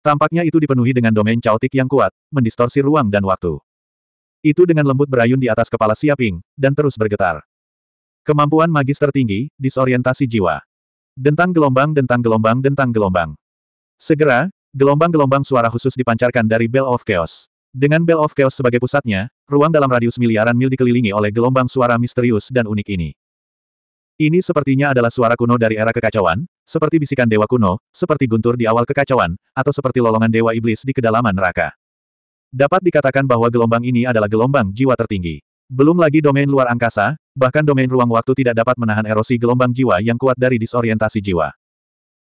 Tampaknya itu dipenuhi dengan domain caotik yang kuat, mendistorsi ruang dan waktu. Itu dengan lembut berayun di atas kepala Siaping, dan terus bergetar. Kemampuan magis tertinggi, disorientasi jiwa. Dentang gelombang dentang gelombang dentang gelombang. Segera, gelombang-gelombang suara khusus dipancarkan dari Bell of Chaos. Dengan Bell of Chaos sebagai pusatnya, ruang dalam radius miliaran mil dikelilingi oleh gelombang suara misterius dan unik ini. Ini sepertinya adalah suara kuno dari era kekacauan, seperti bisikan dewa kuno, seperti guntur di awal kekacauan, atau seperti lolongan dewa iblis di kedalaman neraka. Dapat dikatakan bahwa gelombang ini adalah gelombang jiwa tertinggi. Belum lagi domain luar angkasa, bahkan domain ruang waktu tidak dapat menahan erosi gelombang jiwa yang kuat dari disorientasi jiwa.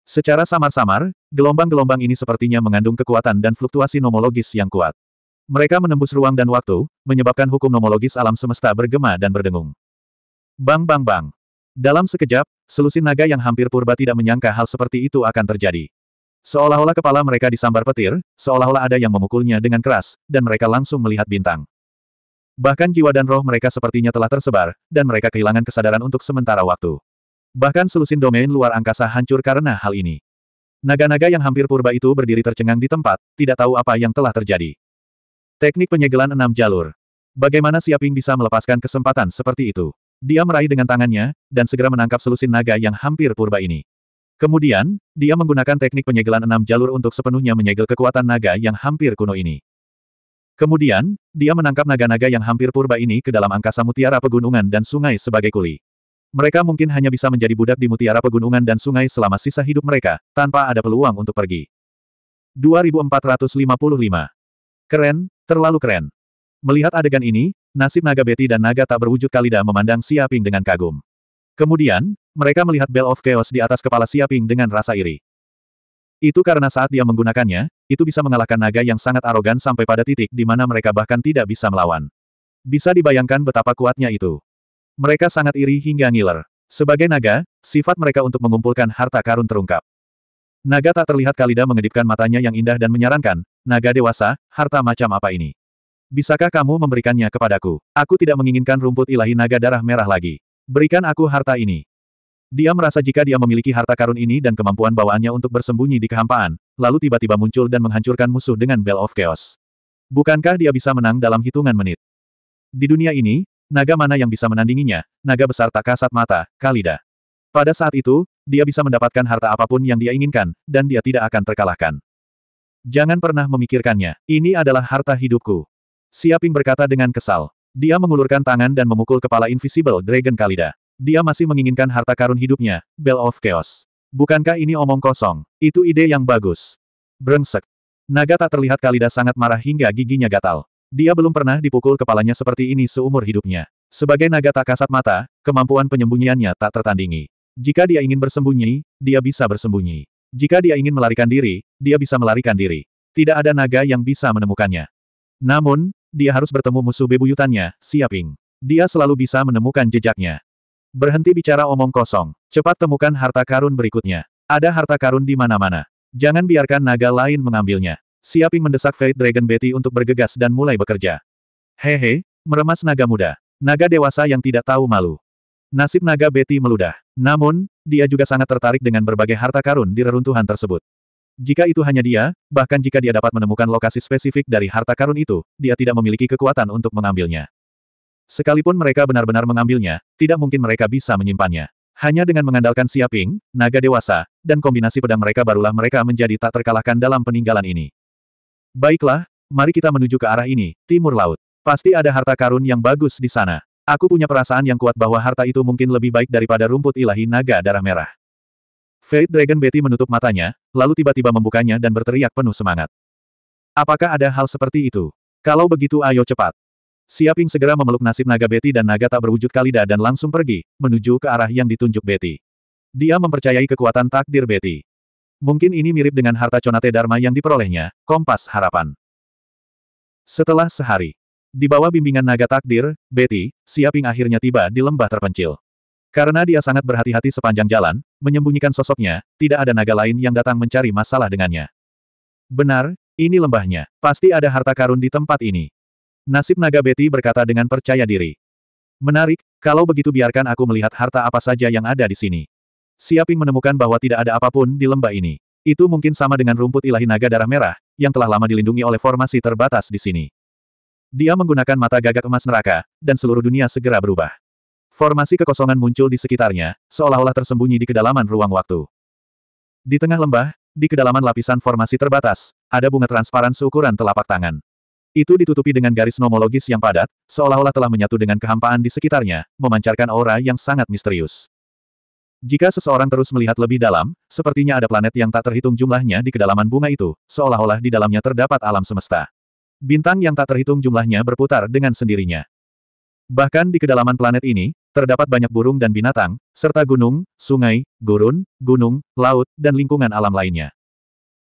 Secara samar-samar, gelombang-gelombang ini sepertinya mengandung kekuatan dan fluktuasi nomologis yang kuat. Mereka menembus ruang dan waktu, menyebabkan hukum nomologis alam semesta bergema dan berdengung. Bang bang bang. Dalam sekejap, selusin naga yang hampir purba tidak menyangka hal seperti itu akan terjadi. Seolah-olah kepala mereka disambar petir, seolah-olah ada yang memukulnya dengan keras, dan mereka langsung melihat bintang. Bahkan jiwa dan roh mereka sepertinya telah tersebar, dan mereka kehilangan kesadaran untuk sementara waktu. Bahkan selusin domain luar angkasa hancur karena hal ini. Naga-naga yang hampir purba itu berdiri tercengang di tempat, tidak tahu apa yang telah terjadi. Teknik penyegelan enam jalur. Bagaimana Siaping bisa melepaskan kesempatan seperti itu? Dia meraih dengan tangannya, dan segera menangkap selusin naga yang hampir purba ini. Kemudian, dia menggunakan teknik penyegelan enam jalur untuk sepenuhnya menyegel kekuatan naga yang hampir kuno ini. Kemudian, dia menangkap naga-naga yang hampir purba ini ke dalam angkasa mutiara pegunungan dan sungai sebagai kuli. Mereka mungkin hanya bisa menjadi budak di mutiara pegunungan dan sungai selama sisa hidup mereka, tanpa ada peluang untuk pergi. 2455. Keren, terlalu keren. Melihat adegan ini, nasib naga Betty dan naga tak berwujud Kalida memandang Siaping dengan kagum. Kemudian, mereka melihat Bell of Chaos di atas kepala Siaping dengan rasa iri. Itu karena saat dia menggunakannya, itu bisa mengalahkan naga yang sangat arogan sampai pada titik di mana mereka bahkan tidak bisa melawan. Bisa dibayangkan betapa kuatnya itu. Mereka sangat iri hingga ngiler. Sebagai naga, sifat mereka untuk mengumpulkan harta karun terungkap. Naga tak terlihat Kalida mengedipkan matanya yang indah dan menyarankan, naga dewasa, harta macam apa ini? Bisakah kamu memberikannya kepadaku? Aku tidak menginginkan rumput ilahi naga darah merah lagi. Berikan aku harta ini. Dia merasa jika dia memiliki harta karun ini dan kemampuan bawaannya untuk bersembunyi di kehampaan, lalu tiba-tiba muncul dan menghancurkan musuh dengan Bell of Chaos. Bukankah dia bisa menang dalam hitungan menit? Di dunia ini, naga mana yang bisa menandinginya, naga besar tak kasat mata, Kalida. Pada saat itu, dia bisa mendapatkan harta apa pun yang dia inginkan, dan dia tidak akan terkalahkan. Jangan pernah memikirkannya, ini adalah harta hidupku. Siaping berkata dengan kesal. Dia mengulurkan tangan dan memukul kepala Invisible Dragon Kalida. Dia masih menginginkan harta karun hidupnya, Bell of Chaos. Bukankah ini omong kosong? Itu ide yang bagus. Brengsek. Naga tak terlihat Kalida sangat marah hingga giginya gatal. Dia belum pernah dipukul kepalanya seperti ini seumur hidupnya. Sebagai naga tak kasat mata, kemampuan penyembunyiannya tak tertandingi. Jika dia ingin bersembunyi, dia bisa bersembunyi. Jika dia ingin melarikan diri, dia bisa melarikan diri. Tidak ada naga yang bisa menemukannya. Namun, dia harus bertemu musuh bebuyutannya, Siaping. Dia selalu bisa menemukan jejaknya. Berhenti bicara omong kosong. Cepat temukan harta karun berikutnya. Ada harta karun di mana-mana. Jangan biarkan naga lain mengambilnya. Siaping mendesak Fate Dragon Betty untuk bergegas dan mulai bekerja. Hehe, meremas naga muda. Naga dewasa yang tidak tahu malu. Nasib naga Betty meludah. Namun, dia juga sangat tertarik dengan berbagai harta karun di reruntuhan tersebut. Jika itu hanya dia, bahkan jika dia dapat menemukan lokasi spesifik dari harta karun itu, dia tidak memiliki kekuatan untuk mengambilnya. Sekalipun mereka benar-benar mengambilnya, tidak mungkin mereka bisa menyimpannya. Hanya dengan mengandalkan Siaping, naga dewasa, dan kombinasi pedang mereka barulah mereka menjadi tak terkalahkan dalam peninggalan ini. Baiklah, mari kita menuju ke arah ini, timur laut. Pasti ada harta karun yang bagus di sana. Aku punya perasaan yang kuat bahwa harta itu mungkin lebih baik daripada rumput ilahi naga darah merah. Fate Dragon Betty menutup matanya, lalu tiba-tiba membukanya dan berteriak penuh semangat. Apakah ada hal seperti itu? Kalau begitu ayo cepat. Siaping segera memeluk nasib naga Betty dan naga tak berwujud kalida dan langsung pergi, menuju ke arah yang ditunjuk Betty. Dia mempercayai kekuatan takdir Betty. Mungkin ini mirip dengan harta Conate Dharma yang diperolehnya, kompas harapan. Setelah sehari, di bawah bimbingan naga takdir, Betty, Siaping akhirnya tiba di lembah terpencil. Karena dia sangat berhati-hati sepanjang jalan, menyembunyikan sosoknya, tidak ada naga lain yang datang mencari masalah dengannya. Benar, ini lembahnya. Pasti ada harta karun di tempat ini. Nasib naga Betty berkata dengan percaya diri. Menarik, kalau begitu biarkan aku melihat harta apa saja yang ada di sini. Siaping menemukan bahwa tidak ada apa pun di lembah ini. Itu mungkin sama dengan rumput ilahi naga darah merah, yang telah lama dilindungi oleh formasi terbatas di sini. Dia menggunakan mata gagak emas neraka, dan seluruh dunia segera berubah. Formasi kekosongan muncul di sekitarnya, seolah-olah tersembunyi di kedalaman ruang waktu. Di tengah lembah, di kedalaman lapisan formasi terbatas, ada bunga transparan seukuran telapak tangan. Itu ditutupi dengan garis nomologis yang padat, seolah-olah telah menyatu dengan kehampaan di sekitarnya, memancarkan aura yang sangat misterius. Jika seseorang terus melihat lebih dalam, sepertinya ada planet yang tak terhitung jumlahnya di kedalaman bunga itu, seolah-olah di dalamnya terdapat alam semesta. Bintang yang tak terhitung jumlahnya berputar dengan sendirinya. Bahkan di kedalaman planet ini, terdapat banyak burung dan binatang, serta gunung, sungai, gurun, gunung, laut, dan lingkungan alam lainnya.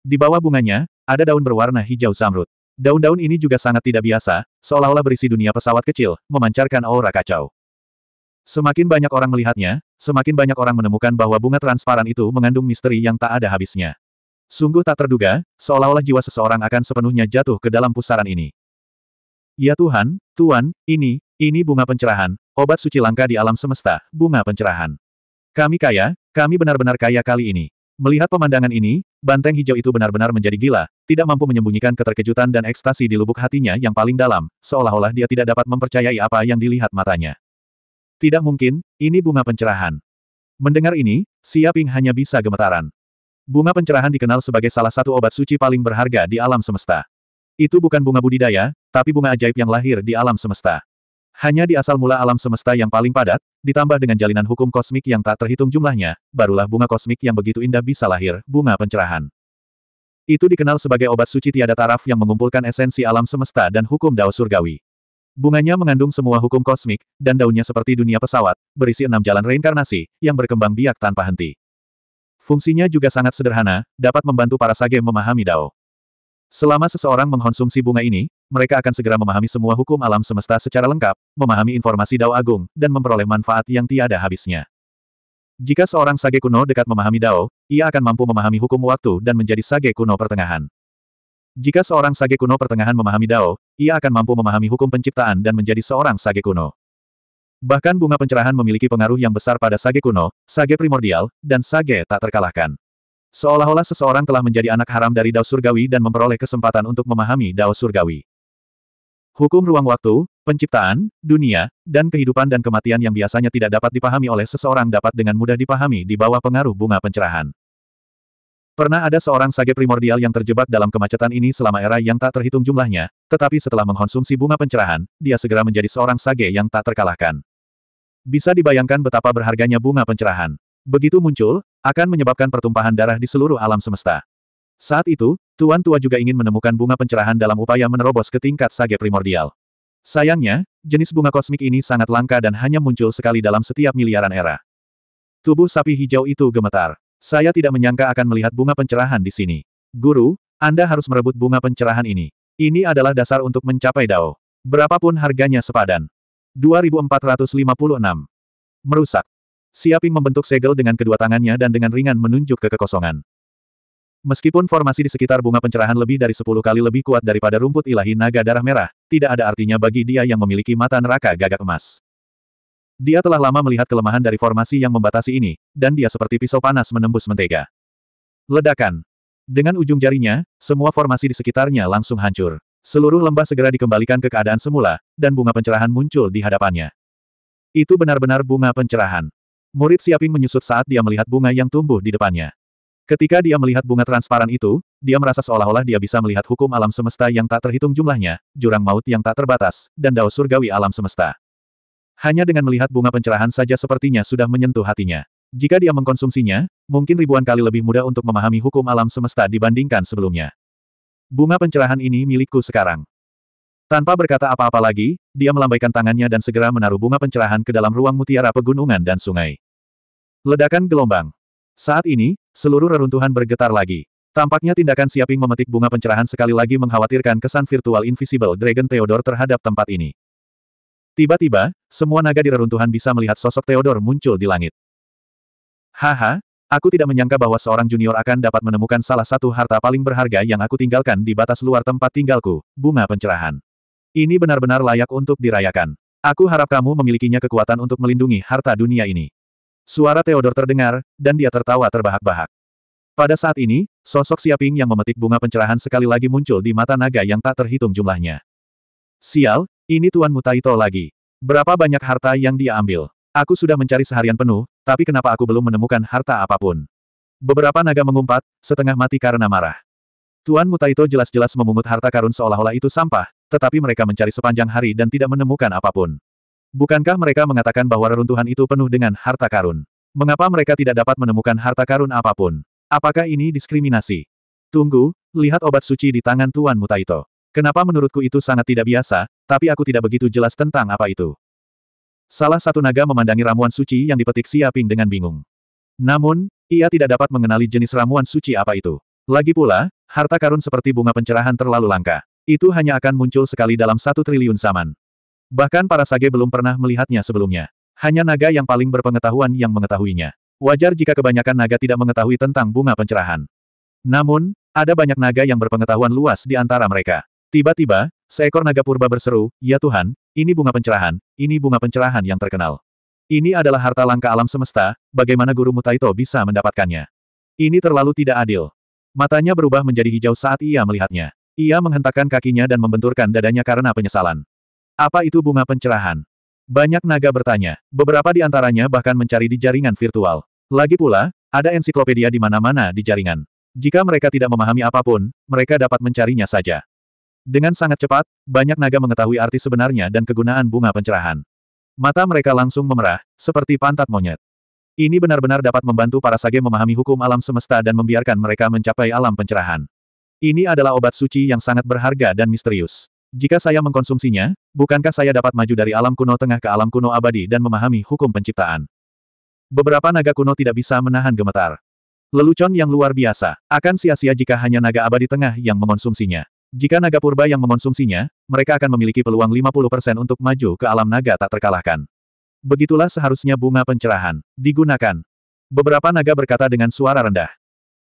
Di bawah bunganya, ada daun berwarna hijau zamrud. Daun-daun ini juga sangat tidak biasa, seolah-olah berisi dunia pesawat kecil, memancarkan aura kacau. Semakin banyak orang melihatnya, semakin banyak orang menemukan bahwa bunga transparan itu mengandung misteri yang tak ada habisnya. Sungguh tak terduga, seolah-olah jiwa seseorang akan sepenuhnya jatuh ke dalam pusaran ini. Ya Tuhan, Tuan, ini, ini bunga pencerahan, obat suci langka di alam semesta, bunga pencerahan. Kami kaya, kami benar-benar kaya kali ini. Melihat pemandangan ini, banteng hijau itu benar-benar menjadi gila, tidak mampu menyembunyikan keterkejutan dan ekstasi di lubuk hatinya yang paling dalam, seolah-olah dia tidak dapat mempercayai apa yang dilihat matanya. Tidak mungkin, ini bunga pencerahan. Mendengar ini, Siaping hanya bisa gemetaran. Bunga pencerahan dikenal sebagai salah satu obat suci paling berharga di alam semesta. Itu bukan bunga budidaya, tapi bunga ajaib yang lahir di alam semesta. Hanya di asal mula alam semesta yang paling padat, ditambah dengan jalinan hukum kosmik yang tak terhitung jumlahnya, barulah bunga kosmik yang begitu indah bisa lahir, bunga pencerahan. Itu dikenal sebagai obat suci tiada taraf yang mengumpulkan esensi alam semesta dan hukum dao surgawi. Bunganya mengandung semua hukum kosmik, dan daunnya seperti dunia pesawat, berisi enam jalan reinkarnasi, yang berkembang biak tanpa henti. Fungsinya juga sangat sederhana, dapat membantu para sage memahami dao. Selama seseorang mengkonsumsi bunga ini, mereka akan segera memahami semua hukum alam semesta secara lengkap, memahami informasi Dao Agung, dan memperoleh manfaat yang tiada habisnya. Jika seorang sage kuno dekat memahami Dao, ia akan mampu memahami hukum waktu dan menjadi sage kuno pertengahan. Jika seorang sage kuno pertengahan memahami Dao, ia akan mampu memahami hukum penciptaan dan menjadi seorang sage kuno. Bahkan bunga pencerahan memiliki pengaruh yang besar pada sage kuno, sage primordial, dan sage tak terkalahkan. Seolah-olah seseorang telah menjadi anak haram dari Dao Surgawi dan memperoleh kesempatan untuk memahami Dao Surgawi. Hukum ruang waktu, penciptaan, dunia, dan kehidupan dan kematian yang biasanya tidak dapat dipahami oleh seseorang dapat dengan mudah dipahami di bawah pengaruh bunga pencerahan. Pernah ada seorang sage primordial yang terjebak dalam kemacetan ini selama era yang tak terhitung jumlahnya, tetapi setelah mengkonsumsi bunga pencerahan, dia segera menjadi seorang sage yang tak terkalahkan. Bisa dibayangkan betapa berharganya bunga pencerahan. Begitu muncul, akan menyebabkan pertumpahan darah di seluruh alam semesta. Saat itu, Tuan Tua juga ingin menemukan bunga pencerahan dalam upaya menerobos ke tingkat sage primordial. Sayangnya, jenis bunga kosmik ini sangat langka dan hanya muncul sekali dalam setiap miliaran era. Tubuh sapi hijau itu gemetar. Saya tidak menyangka akan melihat bunga pencerahan di sini. Guru, Anda harus merebut bunga pencerahan ini. Ini adalah dasar untuk mencapai Dao. Berapapun harganya sepadan. 2456. Merusak. Siaping membentuk segel dengan kedua tangannya dan dengan ringan menunjuk ke kekosongan. Meskipun formasi di sekitar bunga pencerahan lebih dari 10 kali lebih kuat daripada rumput ilahi naga darah merah, tidak ada artinya bagi dia yang memiliki mata neraka gagak emas. Dia telah lama melihat kelemahan dari formasi yang membatasi ini, dan dia seperti pisau panas menembus mentega. Ledakan. Dengan ujung jarinya, semua formasi di sekitarnya langsung hancur. Seluruh lembah segera dikembalikan ke keadaan semula, dan bunga pencerahan muncul di hadapannya. Itu benar-benar bunga pencerahan. Murid Siaping menyusut saat dia melihat bunga yang tumbuh di depannya. Ketika dia melihat bunga transparan itu, dia merasa seolah-olah dia bisa melihat hukum alam semesta yang tak terhitung jumlahnya, jurang maut yang tak terbatas, dan dao surgawi alam semesta. Hanya dengan melihat bunga pencerahan saja sepertinya sudah menyentuh hatinya. Jika dia mengkonsumsinya, mungkin ribuan kali lebih mudah untuk memahami hukum alam semesta dibandingkan sebelumnya. Bunga pencerahan ini milikku sekarang. Tanpa berkata apa-apa lagi, dia melambaikan tangannya dan segera menaruh bunga pencerahan ke dalam ruang mutiara pegunungan dan sungai. Ledakan gelombang. Saat ini, seluruh reruntuhan bergetar lagi. Tampaknya tindakan Siaping memetik bunga pencerahan sekali lagi mengkhawatirkan kesan virtual Invisible Dragon Theodore terhadap tempat ini. Tiba-tiba, semua naga di reruntuhan bisa melihat sosok Theodore muncul di langit. Haha, Aku tidak menyangka bahwa seorang junior akan dapat menemukan salah satu harta paling berharga yang aku tinggalkan di batas luar tempat tinggalku, bunga pencerahan. Ini benar-benar layak untuk dirayakan. Aku harap kamu memilikinya kekuatan untuk melindungi harta dunia ini. Suara Theodor terdengar, dan dia tertawa terbahak-bahak. Pada saat ini, sosok Siaping yang memetik bunga pencerahan sekali lagi muncul di mata naga yang tak terhitung jumlahnya. Sial, ini Tuan Mutaito lagi. Berapa banyak harta yang dia ambil? Aku sudah mencari seharian penuh, tapi kenapa aku belum menemukan harta apa pun? Beberapa naga mengumpat, setengah mati karena marah. Tuan Mutaito jelas-jelas memungut harta karun seolah-olah itu sampah, tetapi mereka mencari sepanjang hari dan tidak menemukan apa pun. Bukankah mereka mengatakan bahwa reruntuhan itu penuh dengan harta karun? Mengapa mereka tidak dapat menemukan harta karun apa pun? Apakah ini diskriminasi? Tunggu, lihat obat suci di tangan Tuan Mutaito. Kenapa menurutku itu sangat tidak biasa, tapi aku tidak begitu jelas tentang apa itu. Salah satu naga memandangi ramuan suci yang dipetik Siaping dengan bingung. Namun, ia tidak dapat mengenali jenis ramuan suci apa itu. Lagi pula, harta karun seperti bunga pencerahan terlalu langka. Itu hanya akan muncul sekali dalam satu triliun zaman. Bahkan para sage belum pernah melihatnya sebelumnya. Hanya naga yang paling berpengetahuan yang mengetahuinya. Wajar jika kebanyakan naga tidak mengetahui tentang bunga pencerahan. Namun, ada banyak naga yang berpengetahuan luas di antara mereka. Tiba-tiba, seekor naga purba berseru, Ya Tuhan, ini bunga pencerahan, ini bunga pencerahan yang terkenal. Ini adalah harta langka alam semesta, bagaimana Guru Mutaito bisa mendapatkannya? Ini terlalu tidak adil. Matanya berubah menjadi hijau saat ia melihatnya. Ia menghentakkan kakinya dan membenturkan dadanya karena penyesalan. Apa itu bunga pencerahan? Banyak naga bertanya. Beberapa di antaranya bahkan mencari di jaringan virtual. Lagi pula, ada ensiklopedia di mana-mana di jaringan. Jika mereka tidak memahami apa pun, mereka dapat mencarinya saja. Dengan sangat cepat, banyak naga mengetahui arti sebenarnya dan kegunaan bunga pencerahan. Mata mereka langsung memerah, seperti pantat monyet. Ini benar-benar dapat membantu para sage memahami hukum alam semesta dan membiarkan mereka mencapai alam pencerahan. Ini adalah obat suci yang sangat berharga dan misterius. Jika saya mengkonsumsinya, bukankah saya dapat maju dari alam kuno tengah ke alam kuno abadi dan memahami hukum penciptaan? Beberapa naga kuno tidak bisa menahan gemetar. Lelucon yang luar biasa, akan sia-sia jika hanya naga abadi tengah yang mengonsumsinya. Jika naga purba yang mengonsumsinya, mereka akan memiliki peluang 50% untuk maju ke alam naga tak terkalahkan. Begitulah seharusnya bunga pencerahan. Digunakan. Beberapa naga berkata dengan suara rendah.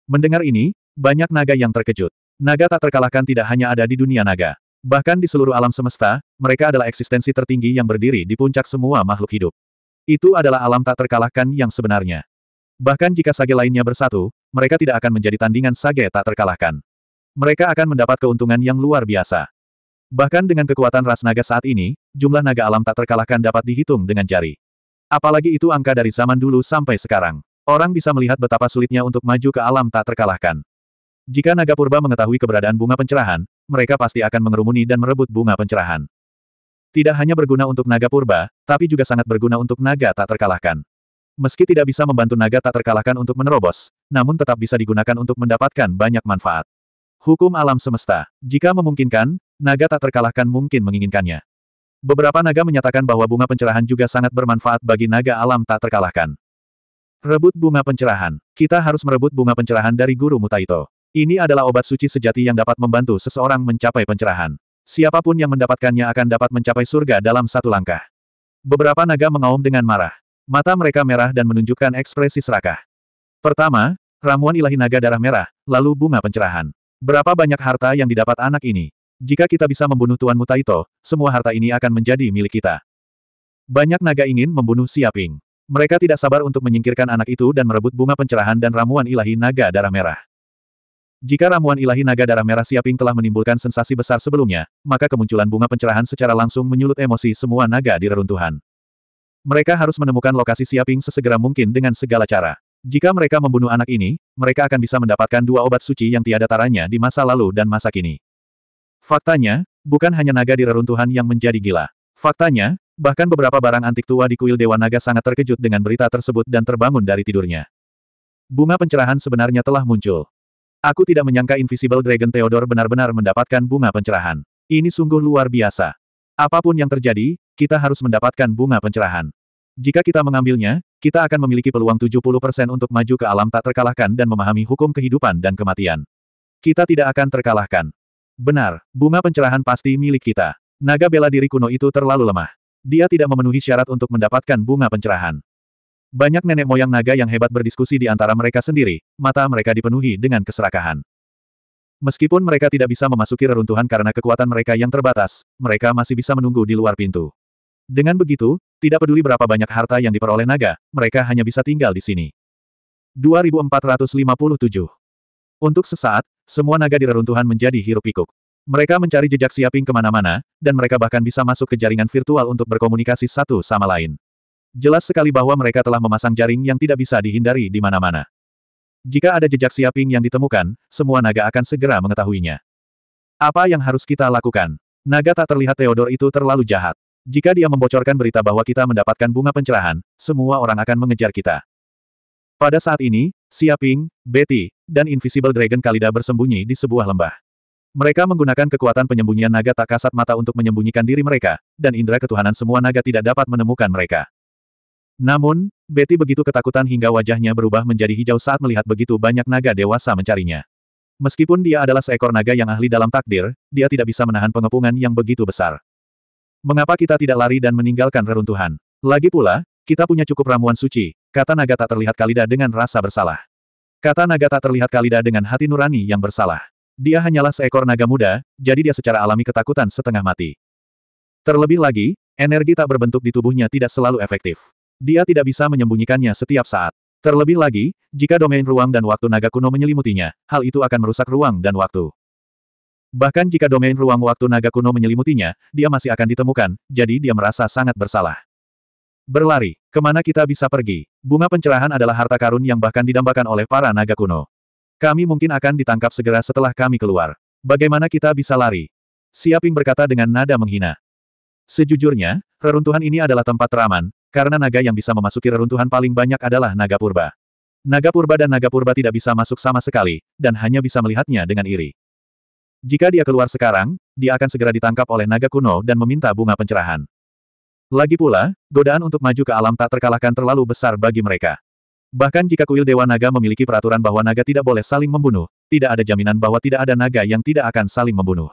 Mendengar ini, banyak naga yang terkejut. Naga tak terkalahkan tidak hanya ada di dunia naga. Bahkan di seluruh alam semesta, mereka adalah eksistensi tertinggi yang berdiri di puncak semua makhluk hidup. Itu adalah alam tak terkalahkan yang sebenarnya. Bahkan jika sage lainnya bersatu, mereka tidak akan menjadi tandingan sage tak terkalahkan mereka akan mendapat keuntungan yang luar biasa. Bahkan dengan kekuatan ras naga saat ini, jumlah naga alam tak terkalahkan dapat dihitung dengan jari. Apalagi itu angka dari zaman dulu sampai sekarang. Orang bisa melihat betapa sulitnya untuk maju ke alam tak terkalahkan. Jika naga purba mengetahui keberadaan bunga pencerahan, mereka pasti akan mengerumuni dan merebut bunga pencerahan. Tidak hanya berguna untuk naga purba, tapi juga sangat berguna untuk naga tak terkalahkan. Meski tidak bisa membantu naga tak terkalahkan untuk menerobos, namun tetap bisa digunakan untuk mendapatkan banyak manfaat. Hukum alam semesta. Jika memungkinkan, naga tak terkalahkan mungkin menginginkannya. Beberapa naga menyatakan bahwa bunga pencerahan juga sangat bermanfaat bagi naga alam tak terkalahkan. Rebut bunga pencerahan. Kita harus merebut bunga pencerahan dari Guru Mutaito. Ini adalah obat suci sejati yang dapat membantu seseorang mencapai pencerahan. Siapa pun yang mendapatkannya akan dapat mencapai surga dalam satu langkah. Beberapa naga mengaum dengan marah. Mata mereka merah dan menunjukkan ekspresi serakah. Pertama, ramuan ilahi naga darah merah, lalu bunga pencerahan. Berapa banyak harta yang didapat anak ini? Jika kita bisa membunuh Tuan Mutaito, semua harta ini akan menjadi milik kita. Banyak naga ingin membunuh Siaping. Mereka tidak sabar untuk menyingkirkan anak itu dan merebut bunga pencerahan dan ramuan ilahi naga darah merah. Jika ramuan ilahi naga darah merah Siaping telah menimbulkan sensasi besar sebelumnya, maka kemunculan bunga pencerahan secara langsung menyulut emosi semua naga di reruntuhan. Mereka harus menemukan lokasi Siaping sesegera mungkin dengan segala cara. Jika mereka membunuh anak ini, mereka akan bisa mendapatkan dua obat suci yang tiada taranya di masa lalu dan masa kini. Faktanya, bukan hanya naga di reruntuhan yang menjadi gila. Faktanya, Bahkan beberapa barang antik tua di kuil Dewa Naga sangat terkejut dengan berita tersebut dan terbangun dari tidurnya. Bunga pencerahan sebenarnya telah muncul. Aku tidak menyangka Invisible Dragon Theodore benar-benar mendapatkan bunga pencerahan. Ini sungguh luar biasa. Apa pun yang terjadi, kita harus mendapatkan bunga pencerahan. Jika kita mengambilnya, kita akan memiliki peluang 70% untuk maju ke alam tak terkalahkan dan memahami hukum kehidupan dan kematian. Kita tidak akan terkalahkan. Benar, bunga pencerahan pasti milik kita. Naga bela diri kuno itu terlalu lemah. Dia tidak memenuhi syarat untuk mendapatkan bunga pencerahan. Banyak nenek moyang naga yang hebat berdiskusi di antara mereka sendiri, mata mereka dipenuhi dengan keserakahan. Meskipun mereka tidak bisa memasuki reruntuhan karena kekuatan mereka yang terbatas, mereka masih bisa menunggu di luar pintu. Dengan begitu, tidak peduli berapa banyak harta yang diperoleh naga, mereka hanya bisa tinggal di sini. 2457 Untuk sesaat, semua naga di reruntuhan menjadi hirup pikuk. Mereka mencari jejak Siaping ke mana-mana, dan mereka bahkan bisa masuk ke jaringan virtual untuk berkomunikasi satu sama lain. Jelas sekali bahwa mereka telah memasang jaring yang tidak bisa dihindari di mana-mana. Jika ada jejak Siaping yang ditemukan, semua naga akan segera mengetahuinya. Apa yang harus kita lakukan? Naga tak terlihat Theodore itu terlalu jahat. Jika dia membocorkan berita bahwa kita mendapatkan bunga pencerahan, semua orang akan mengejar kita. Pada saat ini, Siaping, Betty, dan Invisible Dragon Kalida bersembunyi di sebuah lembah. Mereka menggunakan kekuatan penyembunyian naga tak kasat mata untuk menyembunyikan diri mereka, dan indera ketuhanan semua naga tidak dapat menemukan mereka. Namun, Betty begitu ketakutan hingga wajahnya berubah menjadi hijau saat melihat begitu banyak naga dewasa mencarinya. Meskipun dia adalah seekor naga yang ahli dalam takdir, dia tidak bisa menahan pengepungan yang begitu besar. Mengapa kita tidak lari dan meninggalkan reruntuhan? Lagi pula, kita punya cukup ramuan suci, kata naga tak terlihat Kalida dengan rasa bersalah. Kata naga tak terlihat Kalida dengan hati nurani yang bersalah. Dia hanyalah seekor naga muda, jadi dia secara alami ketakutan setengah mati. Terlebih lagi, energi tak berbentuk di tubuhnya tidak selalu efektif. Dia tidak bisa menyembunyikannya setiap saat. Terlebih lagi, jika domain ruang dan waktu naga kuno menyelimutinya, hal itu akan merusak ruang dan waktu. Bahkan jika domain ruang waktu naga kuno menyelimutinya, dia masih akan ditemukan, jadi dia merasa sangat bersalah. Berlari, ke mana kita bisa pergi? Bunga pencerahan adalah harta karun yang bahkan didambakan oleh para naga kuno. Kami mungkin akan ditangkap segera setelah kami keluar. Bagaimana kita bisa lari? Siaping berkata dengan nada menghina. Sejujurnya, reruntuhan ini adalah tempat teraman, karena naga yang bisa memasuki reruntuhan paling banyak adalah naga purba. Naga purba dan naga purba tidak bisa masuk sama sekali, dan hanya bisa melihatnya dengan iri. Jika dia keluar sekarang, dia akan segera ditangkap oleh naga kuno dan meminta bunga pencerahan. Lagi pula, godaan untuk maju ke alam tak terkalahkan terlalu besar bagi mereka. Bahkan jika kuil Dewa Naga memiliki peraturan bahwa naga tidak boleh saling membunuh, tidak ada jaminan bahwa tidak ada naga yang tidak akan saling membunuh.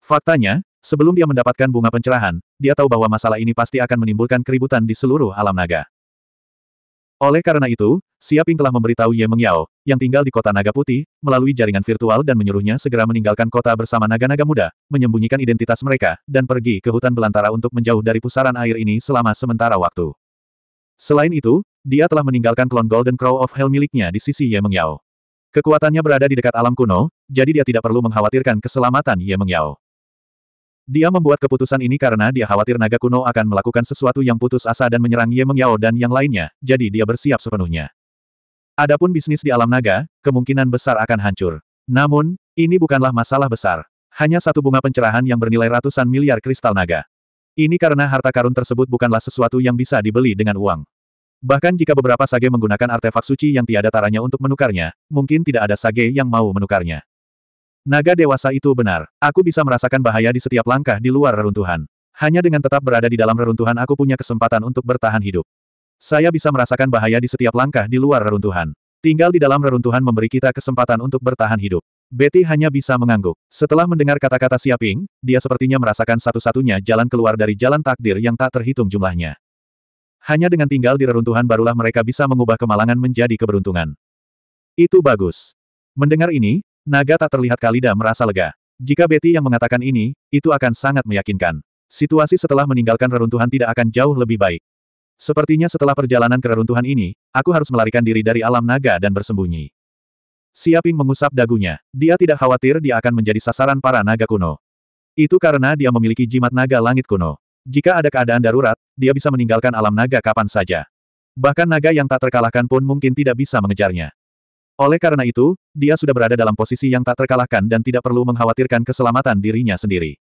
Faktanya, sebelum dia mendapatkan bunga pencerahan, dia tahu bahwa masalah ini pasti akan menimbulkan keributan di seluruh alam naga. Oleh karena itu, Siaping telah memberitahu Ye Mengyao, yang tinggal di kota Naga Putih, melalui jaringan virtual dan menyuruhnya segera meninggalkan kota bersama naga-naga muda, menyembunyikan identitas mereka, dan pergi ke hutan belantara untuk menjauh dari pusaran air ini selama sementara waktu. Selain itu, dia telah meninggalkan klon Golden Crow of Hell miliknya di sisi Ye Mengyao. Kekuatannya berada di dekat alam kuno, jadi dia tidak perlu mengkhawatirkan keselamatan Ye Mengyao. Dia membuat keputusan ini karena dia khawatir naga kuno akan melakukan sesuatu yang putus asa dan menyerang Ye Mengyao dan yang lainnya, jadi dia bersiap sepenuhnya. Adapun bisnis di alam naga, kemungkinan besar akan hancur. Namun, ini bukanlah masalah besar. Hanya satu bunga pencerahan yang bernilai ratusan miliar kristal naga. Ini karena harta karun tersebut bukanlah sesuatu yang bisa dibeli dengan uang. Bahkan jika beberapa sage menggunakan artefak suci yang tiada taranya untuk menukarnya, mungkin tidak ada sage yang mau menukarnya. Naga dewasa itu benar. Aku bisa merasakan bahaya di setiap langkah di luar reruntuhan. Hanya dengan tetap berada di dalam reruntuhan aku punya kesempatan untuk bertahan hidup. Saya bisa merasakan bahaya di setiap langkah di luar reruntuhan. Tinggal di dalam reruntuhan memberi kita kesempatan untuk bertahan hidup. Betty hanya bisa mengangguk. Setelah mendengar kata-kata Siaping, dia sepertinya merasakan satu-satunya jalan keluar dari jalan takdir yang tak terhitung jumlahnya. Hanya dengan tinggal di reruntuhan barulah mereka bisa mengubah kemalangan menjadi keberuntungan. Itu bagus. Mendengar ini, naga tak terlihat Kalida merasa lega. Jika Betty yang mengatakan ini, itu akan sangat meyakinkan. Situasi setelah meninggalkan reruntuhan tidak akan jauh lebih baik. Sepertinya setelah perjalanan ke reruntuhan ini, aku harus melarikan diri dari alam naga dan bersembunyi. Siaping mengusap dagunya. Dia tidak khawatir dia akan menjadi sasaran para naga kuno. Itu karena dia memiliki jimat naga langit kuno. Jika ada keadaan darurat, dia bisa meninggalkan alam naga kapan saja. Bahkan naga yang tak terkalahkan pun mungkin tidak bisa mengejarnya. Oleh karena itu, dia sudah berada dalam posisi yang tak terkalahkan dan tidak perlu mengkhawatirkan keselamatan dirinya sendiri.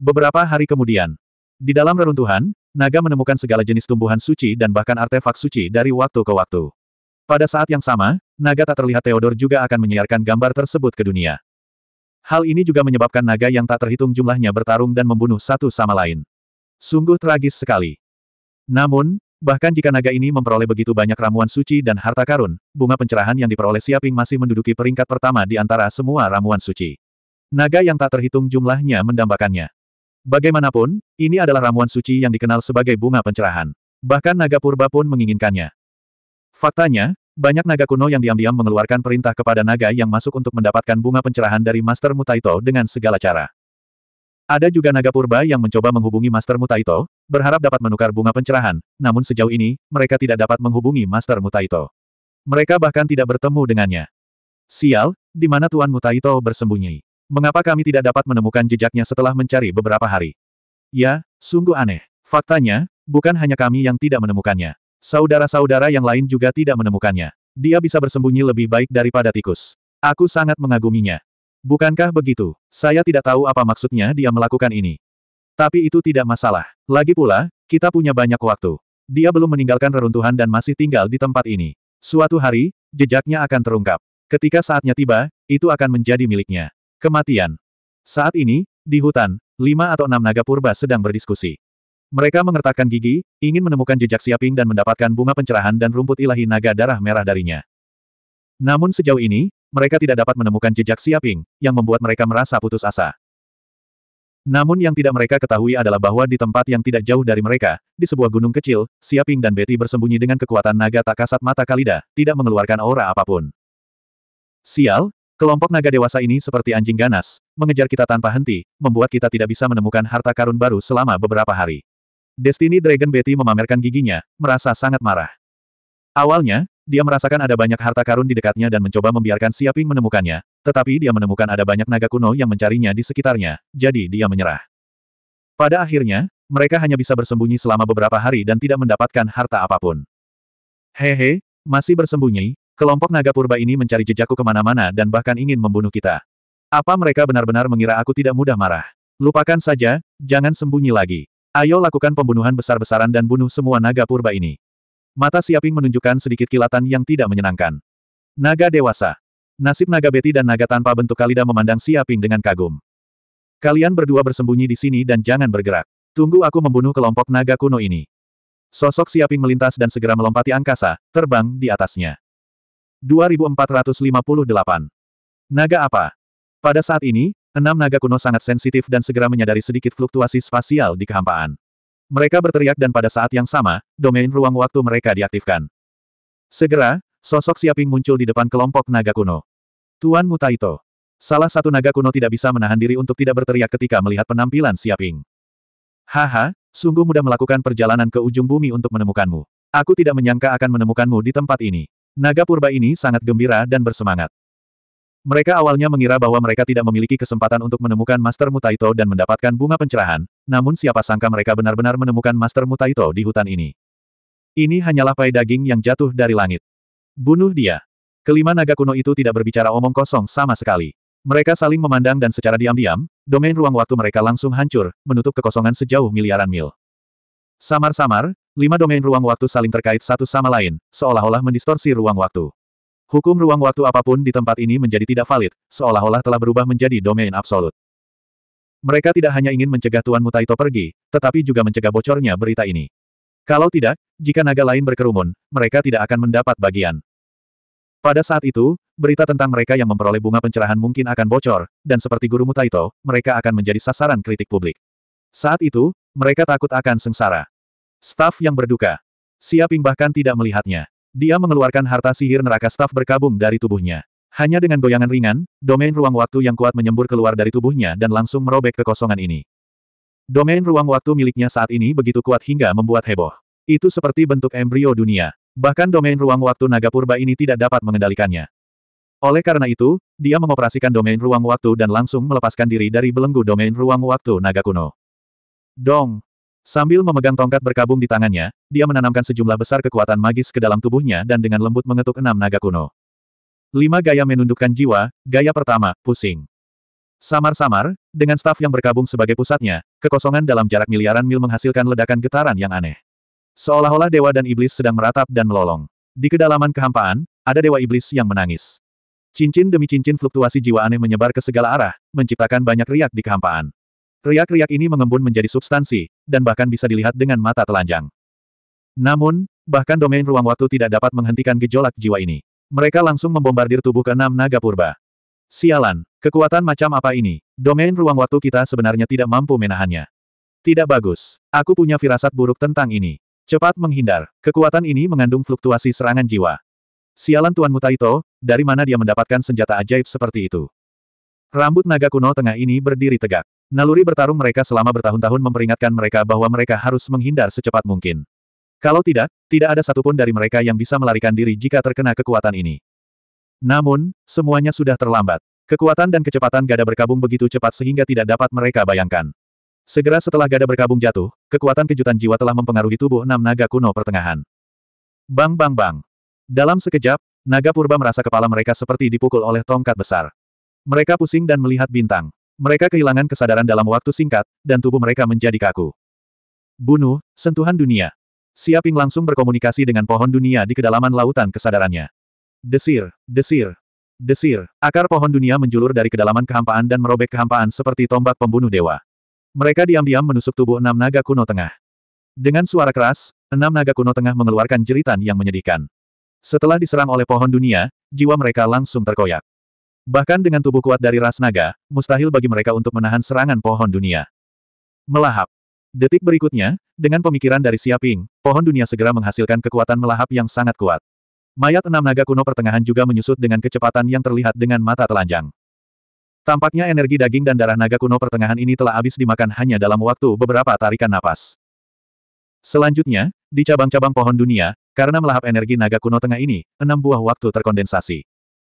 Beberapa hari kemudian, di dalam reruntuhan, naga menemukan segala jenis tumbuhan suci dan bahkan artefak suci dari waktu ke waktu. Pada saat yang sama, naga tak terlihat Theodor juga akan menyiarkan gambar tersebut ke dunia. Hal ini juga menyebabkan naga yang tak terhitung jumlahnya bertarung dan membunuh satu sama lain. Sungguh tragis sekali. Namun, Bahkan jika naga ini memperoleh begitu banyak ramuan suci dan harta karun, bunga pencerahan yang diperoleh Siaping masih menduduki peringkat pertama di antara semua ramuan suci. Naga yang tak terhitung jumlahnya mendambakannya. Bagaimanapun, ini adalah ramuan suci yang dikenal sebagai bunga pencerahan. Bahkan naga purba pun menginginkannya. Faktanya, banyak naga kuno yang diam-diam mengeluarkan perintah kepada naga yang masuk untuk mendapatkan bunga pencerahan dari Master Mutaito dengan segala cara. Ada juga naga purba yang mencoba menghubungi Master Mutaito, berharap dapat menukar bunga pencerahan, namun sejauh ini, mereka tidak dapat menghubungi Master Mutaito. Mereka bahkan tidak bertemu dengannya. Sial, di mana Tuan Mutaito bersembunyi? Mengapa kami tidak dapat menemukan jejaknya setelah mencari beberapa hari? Ya, sungguh aneh. Faktanya, bukan hanya kami yang tidak menemukannya. Saudara-saudara yang lain juga tidak menemukannya. Dia bisa bersembunyi lebih baik daripada tikus. Aku sangat mengaguminya. Bukankah begitu? Saya tidak tahu apa maksudnya dia melakukan ini. Tapi itu tidak masalah. Lagi pula, kita punya banyak waktu. Dia belum meninggalkan reruntuhan dan masih tinggal di tempat ini. Suatu hari, jejaknya akan terungkap. Ketika saatnya tiba, itu akan menjadi miliknya. Kematian. Saat ini, di hutan, lima atau enam naga purba sedang berdiskusi. Mereka mengertakkan gigi, ingin menemukan jejak Siaping dan mendapatkan bunga pencerahan dan rumput ilahi naga darah merah darinya. Namun sejauh ini, mereka tidak dapat menemukan jejak Siaping, yang membuat mereka merasa putus asa. Namun yang tidak mereka ketahui adalah bahwa di tempat yang tidak jauh dari mereka, di sebuah gunung kecil, Siaping dan Betty bersembunyi dengan kekuatan naga tak kasat mata Kalida, tidak mengeluarkan aura apa pun. Sial, kelompok naga dewasa ini seperti anjing ganas, mengejar kita tanpa henti, membuat kita tidak bisa menemukan harta karun baru selama beberapa hari. Destiny Dragon Betty memamerkan giginya, merasa sangat marah. Awalnya, dia merasakan ada banyak harta karun di dekatnya dan mencoba membiarkan Siaping menemukannya, tetapi dia menemukan ada banyak naga kuno yang mencarinya di sekitarnya, jadi dia menyerah. Pada akhirnya, mereka hanya bisa bersembunyi selama beberapa hari dan tidak mendapatkan harta apa pun. Hehe, masih bersembunyi, kelompok naga purba ini mencari jejakku ke mana-mana dan bahkan ingin membunuh kita. Apa mereka benar-benar mengira aku tidak mudah marah? Lupakan saja, jangan sembunyi lagi. Ayo lakukan pembunuhan besar-besaran dan bunuh semua naga purba ini. Mata Siaping menunjukkan sedikit kilatan yang tidak menyenangkan. Naga dewasa. Nasib naga Betty dan naga tanpa bentuk Kalida memandang Siaping dengan kagum. Kalian berdua bersembunyi di sini dan jangan bergerak. Tunggu aku membunuh kelompok naga kuno ini. Sosok Siaping melintas dan segera melompati angkasa, terbang di atasnya. 2458. Naga apa? Pada saat ini, enam naga kuno sangat sensitif dan segera menyadari sedikit fluktuasi spasial di kehampaan. Mereka berteriak dan pada saat yang sama, domain ruang waktu mereka diaktifkan. Segera, sosok Siaping muncul di depan kelompok naga kuno. Tuan Mutaito. Salah satu naga kuno tidak bisa menahan diri untuk tidak berteriak ketika melihat penampilan Siaping. Haha, sungguh mudah melakukan perjalanan ke ujung bumi untuk menemukanmu. Aku tidak menyangka akan menemukanmu di tempat ini. Naga purba ini sangat gembira dan bersemangat. Mereka awalnya mengira bahwa mereka tidak memiliki kesempatan untuk menemukan Master Mutaito dan mendapatkan bunga pencerahan, namun siapa sangka mereka benar-benar menemukan Master Mutaito di hutan ini. Ini hanyalah pai daging yang jatuh dari langit. Bunuh dia. Kelima naga kuno itu tidak berbicara omong kosong sama sekali. Mereka saling memandang dan secara diam-diam, domain ruang waktu mereka langsung hancur, menutup kekosongan sejauh miliaran mil. Samar-samar, lima domain ruang waktu saling terkait satu sama lain, seolah-olah mendistorsi ruang waktu. Hukum ruang waktu apa pun di tempat ini menjadi tidak valid, seolah-olah telah berubah menjadi domain absolut. Mereka tidak hanya ingin mencegah Tuan Mutaito pergi, tetapi juga mencegah bocornya berita ini. Kalau tidak, jika naga lain berkerumun, mereka tidak akan mendapat bagian. Pada saat itu, berita tentang mereka yang memperoleh bunga pencerahan mungkin akan bocor, dan seperti Guru Mutaito, mereka akan menjadi sasaran kritik publik. Saat itu, mereka takut akan sengsara. Staf yang berduka. Siaping bahkan tidak melihatnya. Dia mengeluarkan harta sihir neraka staf berkabung dari tubuhnya. Hanya dengan goyangan ringan, domain ruang waktu yang kuat menyembur keluar dari tubuhnya dan langsung merobek kekosongan ini. Domain ruang waktu miliknya saat ini begitu kuat hingga membuat heboh. Itu seperti bentuk embrio dunia. Bahkan domain ruang waktu naga purba ini tidak dapat mengendalikannya. Oleh karena itu, dia mengoperasikan domain ruang waktu dan langsung melepaskan diri dari belenggu domain ruang waktu naga kuno. Dong! Sambil memegang tongkat berkabung di tangannya, dia menanamkan sejumlah besar kekuatan magis ke dalam tubuhnya dan dengan lembut mengetuk enam naga kuno. Lima gaya menundukkan jiwa, gaya pertama, pusing. Samar-samar, dengan staf yang berkabung sebagai pusatnya, kekosongan dalam jarak miliaran mil menghasilkan ledakan getaran yang aneh. Seolah-olah dewa dan iblis sedang meratap dan melolong. Di kedalaman kehampaan, ada dewa iblis yang menangis. Cincin demi cincin fluktuasi jiwa aneh menyebar ke segala arah, menciptakan banyak riak di kehampaan. Riak-riak ini mengembun menjadi substansi, dan bahkan bisa dilihat dengan mata telanjang. Namun, bahkan domain ruang waktu tidak dapat menghentikan gejolak jiwa ini. Mereka langsung membombardir tubuh keenam naga purba. Sialan, kekuatan macam apa ini? Domain ruang waktu kita sebenarnya tidak mampu menahannya. Tidak bagus. Aku punya firasat buruk tentang ini. Cepat menghindar. Kekuatan ini mengandung fluktuasi serangan jiwa. Sialan Tuan Mutaito, dari mana dia mendapatkan senjata ajaib seperti itu? Rambut naga kuno tengah ini berdiri tegak. Naluri bertarung mereka selama bertahun-tahun memperingatkan mereka bahwa mereka harus menghindar secepat mungkin. Kalau tidak, tidak ada satupun dari mereka yang bisa melarikan diri jika terkena kekuatan ini. Namun, semuanya sudah terlambat. Kekuatan dan kecepatan gada berkabung begitu cepat sehingga tidak dapat mereka bayangkan. Segera setelah gada berkabung jatuh, kekuatan kejutan jiwa telah mempengaruhi tubuh enam naga kuno pertengahan. Bang bang bang. Dalam sekejap, naga purba merasa kepala mereka seperti dipukul oleh tongkat besar. Mereka pusing dan melihat bintang. Mereka kehilangan kesadaran dalam waktu singkat, dan tubuh mereka menjadi kaku. Bunuh, sentuhan dunia. Siaping langsung berkomunikasi dengan pohon dunia di kedalaman lautan kesadarannya. Desir, desir, desir. Akar pohon dunia menjulur dari kedalaman kehampaan dan merobek kehampaan seperti tombak pembunuh dewa. Mereka diam-diam menusuk tubuh enam naga kuno tengah. Dengan suara keras, enam naga kuno tengah mengeluarkan jeritan yang menyedihkan. Setelah diserang oleh pohon dunia, jiwa mereka langsung terkoyak. Bahkan dengan tubuh kuat dari ras naga, mustahil bagi mereka untuk menahan serangan pohon dunia. Melahap. Detik berikutnya, dengan pemikiran dari Siaping, pohon dunia segera menghasilkan kekuatan melahap yang sangat kuat. Mayat enam naga kuno pertengahan juga menyusut dengan kecepatan yang terlihat dengan mata telanjang. Tampaknya energi daging dan darah naga kuno pertengahan ini telah habis dimakan hanya dalam waktu beberapa tarikan napas. Selanjutnya, di cabang-cabang pohon dunia, karena melahap energi naga kuno tengah ini, enam buah waktu terkondensasi.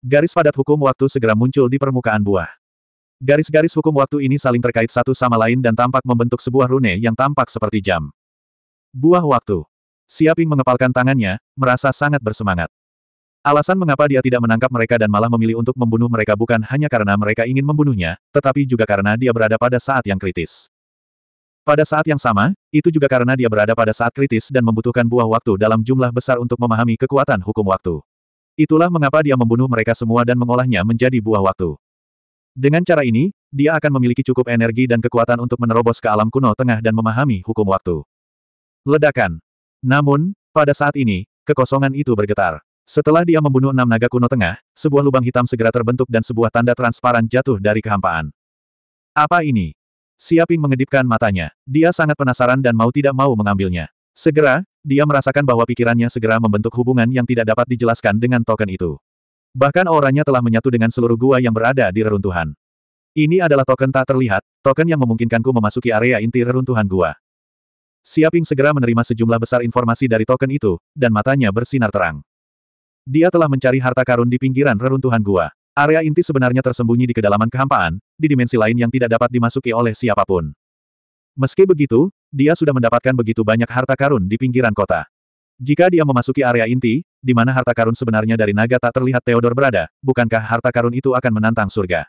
Garis padat hukum waktu segera muncul di permukaan buah. Garis-garis hukum waktu ini saling terkait satu sama lain dan tampak membentuk sebuah rune yang tampak seperti jam. Buah waktu. Siaping mengepalkan tangannya, merasa sangat bersemangat. Alasan mengapa dia tidak menangkap mereka dan malah memilih untuk membunuh mereka bukan hanya karena mereka ingin membunuhnya, tetapi juga karena dia berada pada saat yang kritis. Pada saat yang sama, itu juga karena dia berada pada saat kritis dan membutuhkan buah waktu dalam jumlah besar untuk memahami kekuatan hukum waktu. Itulah mengapa dia membunuh mereka semua dan mengolahnya menjadi buah waktu. Dengan cara ini, dia akan memiliki cukup energi dan kekuatan untuk menerobos ke alam kuno tengah dan memahami hukum waktu. Ledakan. Namun, pada saat ini, kekosongan itu bergetar. Setelah dia membunuh enam naga kuno tengah, sebuah lubang hitam segera terbentuk dan sebuah tanda transparan jatuh dari kehampaan. Apa ini? Siaping mengedipkan matanya. Dia sangat penasaran dan mau tidak mau mengambilnya. Segera, dia merasakan bahwa pikirannya segera membentuk hubungan yang tidak dapat dijelaskan dengan token itu. Bahkan auranya telah menyatu dengan seluruh gua yang berada di reruntuhan. Ini adalah token tak terlihat, token yang memungkinkanku memasuki area inti reruntuhan gua. Siaping segera menerima sejumlah besar informasi dari token itu, dan matanya bersinar terang. Dia telah mencari harta karun di pinggiran reruntuhan gua. Area inti sebenarnya tersembunyi di kedalaman kehampaan, di dimensi lain yang tidak dapat dimasuki oleh siapa pun. Meski begitu, dia sudah mendapatkan begitu banyak harta karun di pinggiran kota. Jika dia memasuki area inti, di mana harta karun sebenarnya dari naga tak terlihat Theodore berada, bukankah harta karun itu akan menantang surga?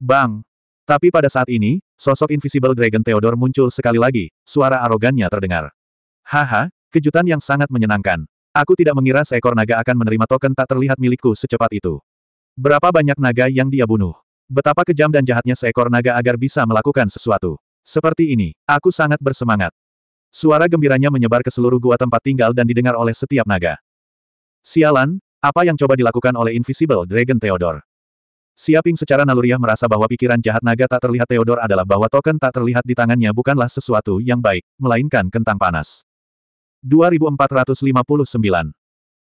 Bang! Tapi pada saat ini, sosok Invisible Dragon Theodore muncul sekali lagi, suara arogannya terdengar. Haha, kejutan yang sangat menyenangkan. Aku tidak mengira seekor naga akan menerima token tak terlihat milikku secepat itu. Berapa banyak naga yang dia bunuh? Betapa kejam dan jahatnya seekor naga agar bisa melakukan sesuatu. Seperti ini, aku sangat bersemangat. Suara gembiranya menyebar ke seluruh gua tempat tinggal dan didengar oleh setiap naga. Sialan, apa yang coba dilakukan oleh Invisible Dragon Theodore? Siaping secara naluriah merasa bahwa pikiran jahat naga tak terlihat Theodore adalah bahwa token tak terlihat di tangannya bukanlah sesuatu yang baik, melainkan kentang panas. 2459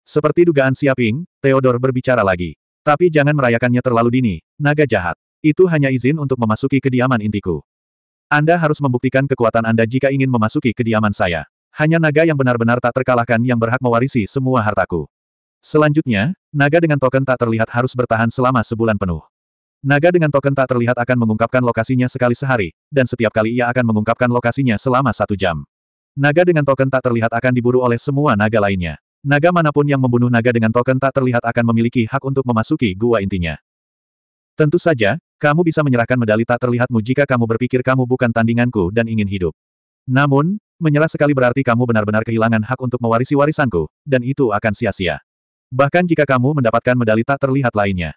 Seperti dugaan Siaping, Theodore berbicara lagi. Tapi jangan merayakannya terlalu dini, naga jahat. Itu hanya izin untuk memasuki kediaman intiku. Anda harus membuktikan kekuatan Anda jika ingin memasuki kediaman saya. Hanya naga yang benar-benar tak terkalahkan yang berhak mewarisi semua hartaku. Selanjutnya, naga dengan token tak terlihat harus bertahan selama sebulan penuh. Naga dengan token tak terlihat akan mengungkapkan lokasinya sekali sehari, dan setiap kali ia akan mengungkapkan lokasinya selama satu jam. Naga dengan token tak terlihat akan diburu oleh semua naga lainnya. Naga mana pun yang membunuh naga dengan token tak terlihat akan memiliki hak untuk memasuki gua intinya. Tentu saja, kamu bisa menyerahkan medali tak terlihatmu jika kamu berpikir kamu bukan tandinganku dan ingin hidup. Namun, menyerah sekali berarti kamu benar-benar kehilangan hak untuk mewarisi warisanku, dan itu akan sia-sia. Bahkan jika kamu mendapatkan medali tak terlihat lainnya.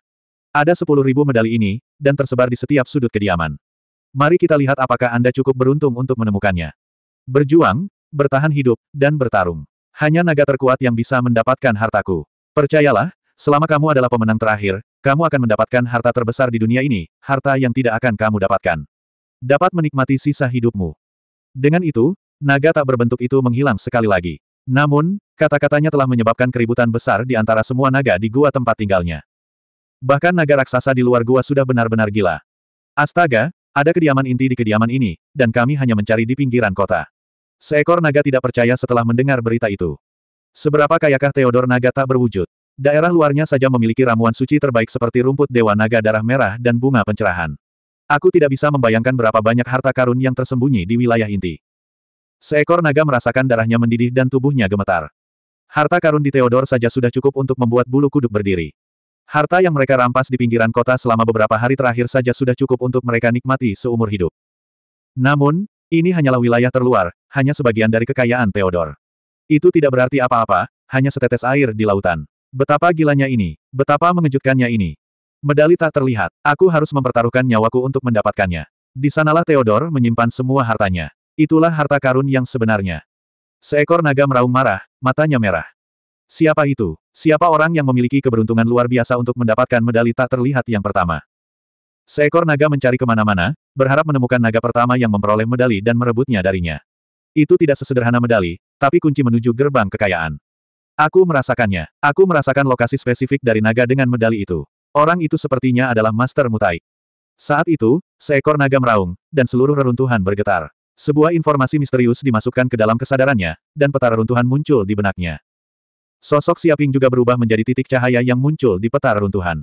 Ada sepuluh ribu medali ini, dan tersebar di setiap sudut kediaman. Mari kita lihat apakah Anda cukup beruntung untuk menemukannya. Berjuang, bertahan hidup, dan bertarung. Hanya naga terkuat yang bisa mendapatkan hartaku. Percayalah, selama kamu adalah pemenang terakhir, kamu akan mendapatkan harta terbesar di dunia ini, harta yang tidak akan kamu dapatkan. Dapat menikmati sisa hidupmu. Dengan itu, naga tak berbentuk itu menghilang sekali lagi. Namun, kata-katanya telah menyebabkan keributan besar di antara semua naga di gua tempat tinggalnya. Bahkan naga raksasa di luar gua sudah benar-benar gila. Astaga, ada kediaman inti di kediaman ini, dan kami hanya mencari di pinggiran kota. Seekor naga tidak percaya setelah mendengar berita itu. Seberapa kayakah Theodor naga tak berwujud? Daerah luarnya saja memiliki ramuan suci terbaik seperti rumput dewa naga darah merah dan bunga pencerahan. Aku tidak bisa membayangkan berapa banyak harta karun yang tersembunyi di wilayah inti. Seekor naga merasakan darahnya mendidih dan tubuhnya gemetar. Harta karun di Theodor saja sudah cukup untuk membuat bulu kuduk berdiri. Harta yang mereka rampas di pinggiran kota selama beberapa hari terakhir saja sudah cukup untuk mereka nikmati seumur hidup. Namun, ini hanyalah wilayah terluar, hanya sebagian dari kekayaan Theodor. Itu tidak berarti apa-apa, hanya setetes air di lautan. Betapa gilanya ini, betapa mengejutkannya ini. Medali tak terlihat, aku harus mempertaruhkan nyawaku untuk mendapatkannya. Di sanalah Theodor menyimpan semua hartanya. Itulah harta karun yang sebenarnya. Seekor naga meraung marah, matanya merah. Siapa itu? Siapa orang yang memiliki keberuntungan luar biasa untuk mendapatkan medali tak terlihat yang pertama? Seekor naga mencari ke mana-mana, berharap menemukan naga pertama yang memperoleh medali dan merebutnya darinya. Itu tidak sesederhana medali, tapi kunci menuju gerbang kekayaan. Aku merasakannya. Aku merasakan lokasi spesifik dari naga dengan medali itu. Orang itu sepertinya adalah Master Mutai. Saat itu, seekor naga meraung, dan seluruh reruntuhan bergetar. Sebuah informasi misterius dimasukkan ke dalam kesadarannya, dan peta reruntuhan muncul di benaknya. Sosok Siaping juga berubah menjadi titik cahaya yang muncul di peta reruntuhan.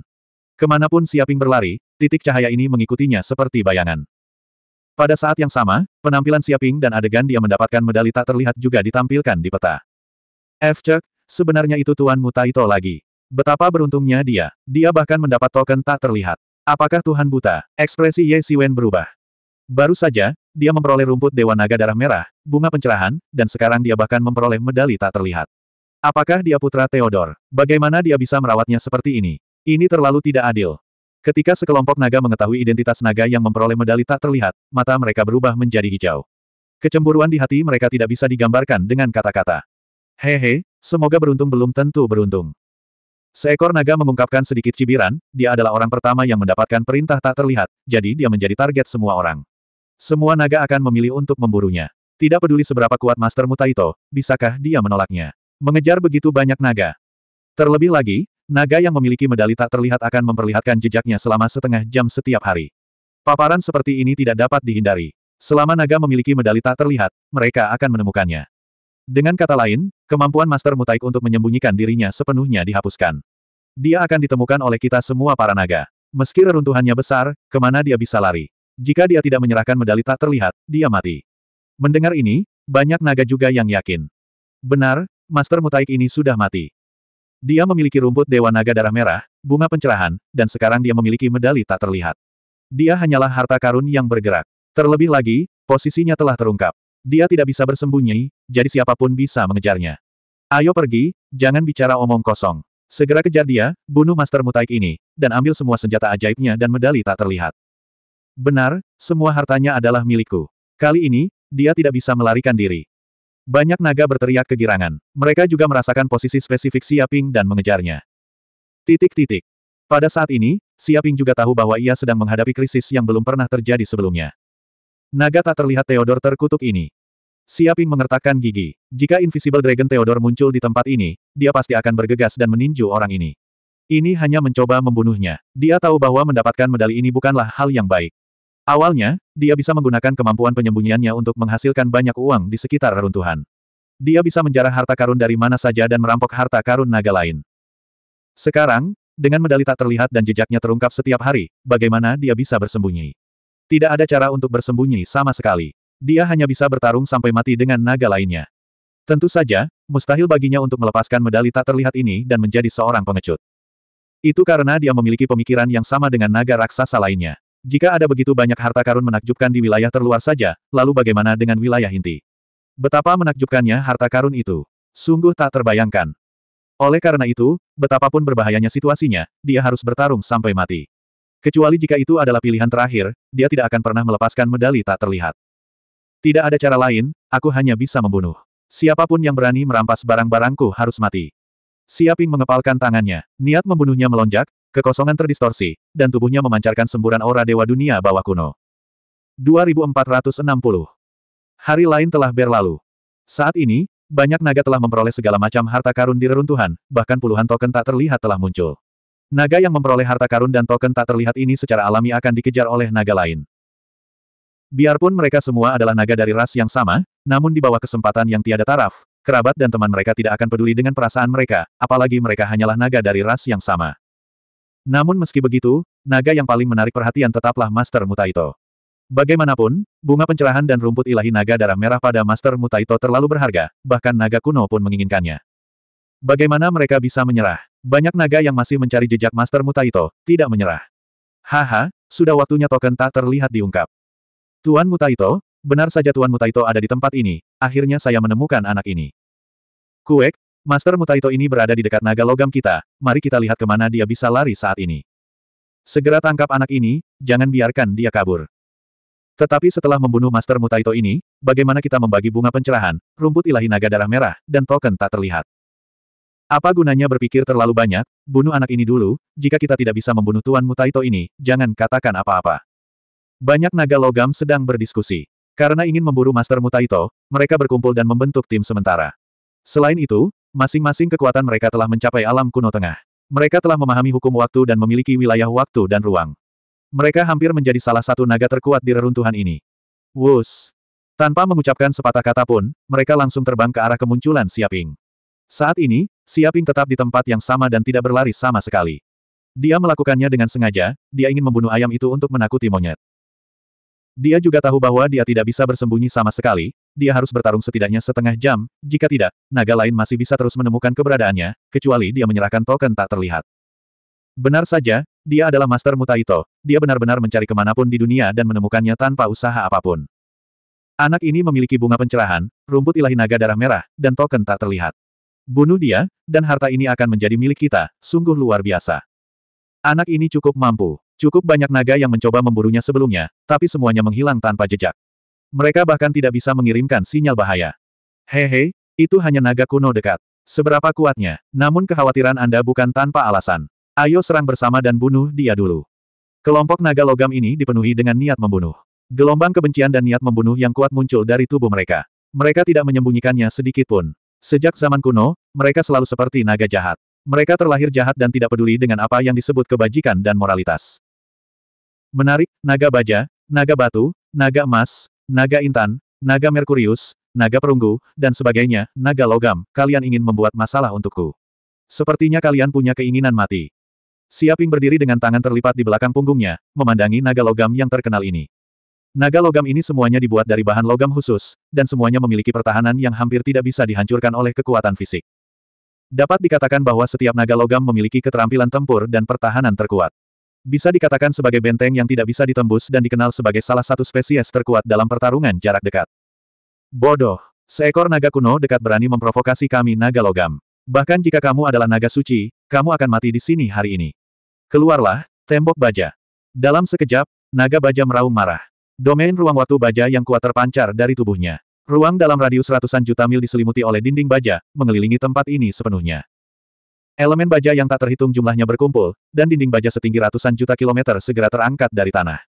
Ke mana pun Siaping berlari, titik cahaya ini mengikutinya seperti bayangan. Pada saat yang sama, penampilan Siaping dan adegan dia mendapatkan medali tak terlihat juga ditampilkan di peta. F. Cek, sebenarnya itu Tuan Mutaito lagi. Betapa beruntungnya dia. Dia bahkan mendapat token tak terlihat. Apakah Tuhan buta? Ekspresi Ye Siwen berubah. Baru saja, dia memperoleh rumput Dewa Naga Darah Merah, bunga pencerahan, dan sekarang dia bahkan memperoleh medali tak terlihat. Apakah dia putra Theodor? Bagaimana dia bisa merawatnya seperti ini? Ini terlalu tidak adil. Ketika sekelompok naga mengetahui identitas naga yang memperoleh medali tak terlihat, mata mereka berubah menjadi hijau. Kecemburuan di hati mereka tidak bisa digambarkan dengan kata-kata. Hehe, semoga beruntung belum tentu beruntung. Seekor naga mengungkapkan sedikit cibiran, dia adalah orang pertama yang mendapatkan perintah tak terlihat, jadi dia menjadi target semua orang. Semua naga akan memilih untuk memburunya. Tidak peduli seberapa kuat Master Mutaito, bisakah dia menolaknya? Mengejar begitu banyak naga. Terlebih lagi, Naga yang memiliki medali tak terlihat akan memperlihatkan jejaknya selama setengah jam setiap hari. Paparan seperti ini tidak dapat dihindari. Selama naga memiliki medali tak terlihat, mereka akan menemukannya. Dengan kata lain, kemampuan Master Mutaik untuk menyembunyikan dirinya sepenuhnya dihapuskan. Dia akan ditemukan oleh kita semua para naga. Meski reruntuhannya besar, ke mana dia bisa lari? Jika dia tidak menyerahkan medali tak terlihat, dia mati. Mendengar ini, banyak naga juga yang yakin. Benar, Master Mutaik ini sudah mati. Dia memiliki rumput Dewa Naga Darah Merah, bunga pencerahan, dan sekarang dia memiliki medali tak terlihat. Dia hanyalah harta karun yang bergerak. Terlebih lagi, posisinya telah terungkap. Dia tidak bisa bersembunyi, jadi siapa pun bisa mengejarnya. Ayo pergi, jangan bicara omong kosong. Segera kejar dia, bunuh Master Mutaik ini, dan ambil semua senjata ajaibnya dan medali tak terlihat. Benar, semua hartanya adalah milikku. Kali ini, dia tidak bisa melarikan diri. Banyak naga berteriak kegirangan. Mereka juga merasakan posisi spesifik Siaping dan mengejarnya. Titik-titik. Pada saat ini, Siaping juga tahu bahwa ia sedang menghadapi krisis yang belum pernah terjadi sebelumnya. Naga tak terlihat Theodor terkutuk ini. Siaping mengertakkan gigi. Jika Invisible Dragon Theodore muncul di tempat ini, dia pasti akan bergegas dan meninju orang ini. Ini hanya mencoba membunuhnya. Dia tahu bahwa mendapatkan medali ini bukanlah hal yang baik. Awalnya, dia bisa menggunakan kemampuan penyembunyiannya untuk menghasilkan banyak uang di sekitar reruntuhan. Dia bisa menjarah harta karun dari mana saja dan merampok harta karun naga lain. Sekarang, dengan medali tak terlihat dan jejaknya terungkap setiap hari, bagaimana dia bisa bersembunyi? Tidak ada cara untuk bersembunyi sama sekali. Dia hanya bisa bertarung sampai mati dengan naga lainnya. Tentu saja, mustahil baginya untuk melepaskan medali tak terlihat ini dan menjadi seorang pengecut. Itu karena dia memiliki pemikiran yang sama dengan naga raksasa lainnya. Jika ada begitu banyak harta karun menakjubkan di wilayah terluar saja, lalu bagaimana dengan wilayah inti? Betapa menakjubkannya harta karun itu. Sungguh tak terbayangkan. Oleh karena itu, betapapun berbahayanya situasinya, dia harus bertarung sampai mati. Kecuali jika itu adalah pilihan terakhir, dia tidak akan pernah melepaskan medali tak terlihat. Tidak ada cara lain, aku hanya bisa membunuh. Siapa pun yang berani merampas barang-barangku harus mati. Siaping mengepalkan tangannya, niat membunuhnya melonjak, kekosongan terdistorsi, dan tubuhnya memancarkan semburan aura dewa dunia bawah kuno. 2460. Hari lain telah berlalu. Saat ini, banyak naga telah memperoleh segala macam harta karun di reruntuhan, bahkan puluhan token tak terlihat telah muncul. Naga yang memperoleh harta karun dan token tak terlihat ini secara alami akan dikejar oleh naga lain. Biarpun mereka semua adalah naga dari ras yang sama, namun di bawah kesempatan yang tiada taraf, kerabat dan teman mereka tidak akan peduli dengan perasaan mereka, apalagi mereka hanyalah naga dari ras yang sama. Namun meski begitu, naga yang paling menarik perhatian tetaplah Master Mutaito. Bagaimanapun, bunga pencerahan dan rumput ilahi naga darah merah pada Master Mutaito terlalu berharga, bahkan naga kuno pun menginginkannya. Bagaimana mereka bisa menyerah? Banyak naga yang masih mencari jejak Master Mutaito, tidak menyerah. Haha, sudah waktunya token tak terlihat diungkap. Tuan Mutaito, benar saja Tuan Mutaito ada di tempat ini, akhirnya saya menemukan anak ini. Kuek, Master Mutaito ini berada di dekat naga logam kita, mari kita lihat ke mana dia bisa lari saat ini. Segera tangkap anak ini, jangan biarkan dia kabur. Tetapi setelah membunuh Master Mutaito ini, bagaimana kita membagi bunga pencerahan, rumput ilahi naga darah merah, dan token tak terlihat? Apa gunanya berpikir terlalu banyak, bunuh anak ini dulu, jika kita tidak bisa membunuh Tuan Mutaito ini, jangan katakan apa-apa. Banyak naga logam sedang berdiskusi. Karena ingin memburu Master Mutaito, mereka berkumpul dan membentuk tim sementara. Selain itu, masing-masing kekuatan mereka telah mencapai alam kuno tengah. Mereka telah memahami hukum waktu dan memiliki wilayah waktu dan ruang. Mereka hampir menjadi salah satu naga terkuat di reruntuhan ini. Wus! Tanpa mengucapkan sepatah kata pun, mereka langsung terbang ke arah kemunculan Siaping. Saat ini, Siaping tetap di tempat yang sama dan tidak berlari sama sekali. Dia melakukannya dengan sengaja, dia ingin membunuh ayam itu untuk menakuti monyet. Dia juga tahu bahwa dia tidak bisa bersembunyi sama sekali, dia harus bertarung setidaknya setengah jam, jika tidak, naga lain masih bisa terus menemukan keberadaannya, kecuali dia menyerahkan token tak terlihat. Benar saja, dia adalah Master Mutaito, dia benar-benar mencari ke mana pun di dunia dan menemukannya tanpa usaha apa pun. Anak ini memiliki bunga pencerahan, rumput ilahi naga darah merah, dan token tak terlihat. Bunuh dia, dan harta ini akan menjadi milik kita, sungguh luar biasa. Anak ini cukup mampu. Cukup banyak naga yang mencoba memburunya sebelumnya, tapi semuanya menghilang tanpa jejak. Mereka bahkan tidak bisa mengirimkan sinyal bahaya. Hehe, itu hanya naga kuno dekat. Seberapa kuatnya, namun kekhawatiran Anda bukan tanpa alasan. Ayo serang bersama dan bunuh dia dulu. Kelompok naga logam ini dipenuhi dengan niat membunuh. Gelombang kebencian dan niat membunuh yang kuat muncul dari tubuh mereka. Mereka tidak menyembunyikannya sedikit pun. Sejak zaman kuno, mereka selalu seperti naga jahat. Mereka terlahir jahat dan tidak peduli dengan apa yang disebut kebajikan dan moralitas. Menarik, naga baja, naga batu, naga emas, naga intan, naga merkurius, naga perunggu, dan sebagainya, naga logam, kalian ingin membuat masalah untukku. Sepertinya kalian punya keinginan mati. Siaping berdiri dengan tangan terlipat di belakang punggungnya, memandangi naga logam yang terkenal ini. Naga logam ini semuanya dibuat dari bahan logam khusus, dan semuanya memiliki pertahanan yang hampir tidak bisa dihancurkan oleh kekuatan fisik. Dapat dikatakan bahwa setiap naga logam memiliki keterampilan tempur dan pertahanan terkuat. Bisa dikatakan sebagai benteng yang tidak bisa ditembus dan dikenal sebagai salah satu spesies terkuat dalam pertarungan jarak dekat. Bodoh! Seekor naga kuno dekat berani memprovokasi kami naga logam. Bahkan jika kamu adalah naga suci, kamu akan mati di sini hari ini. Keluarlah, tembok baja. Dalam sekejap, naga baja meraung marah. Domain ruang waktu baja yang kuat terpancar dari tubuhnya. Ruang dalam radius ratusan juta mil diselimuti oleh dinding baja, mengelilingi tempat ini sepenuhnya. Elemen baja yang tak terhitung jumlahnya berkumpul, dan dinding baja setinggi ratusan juta kilometer segera terangkat dari tanah.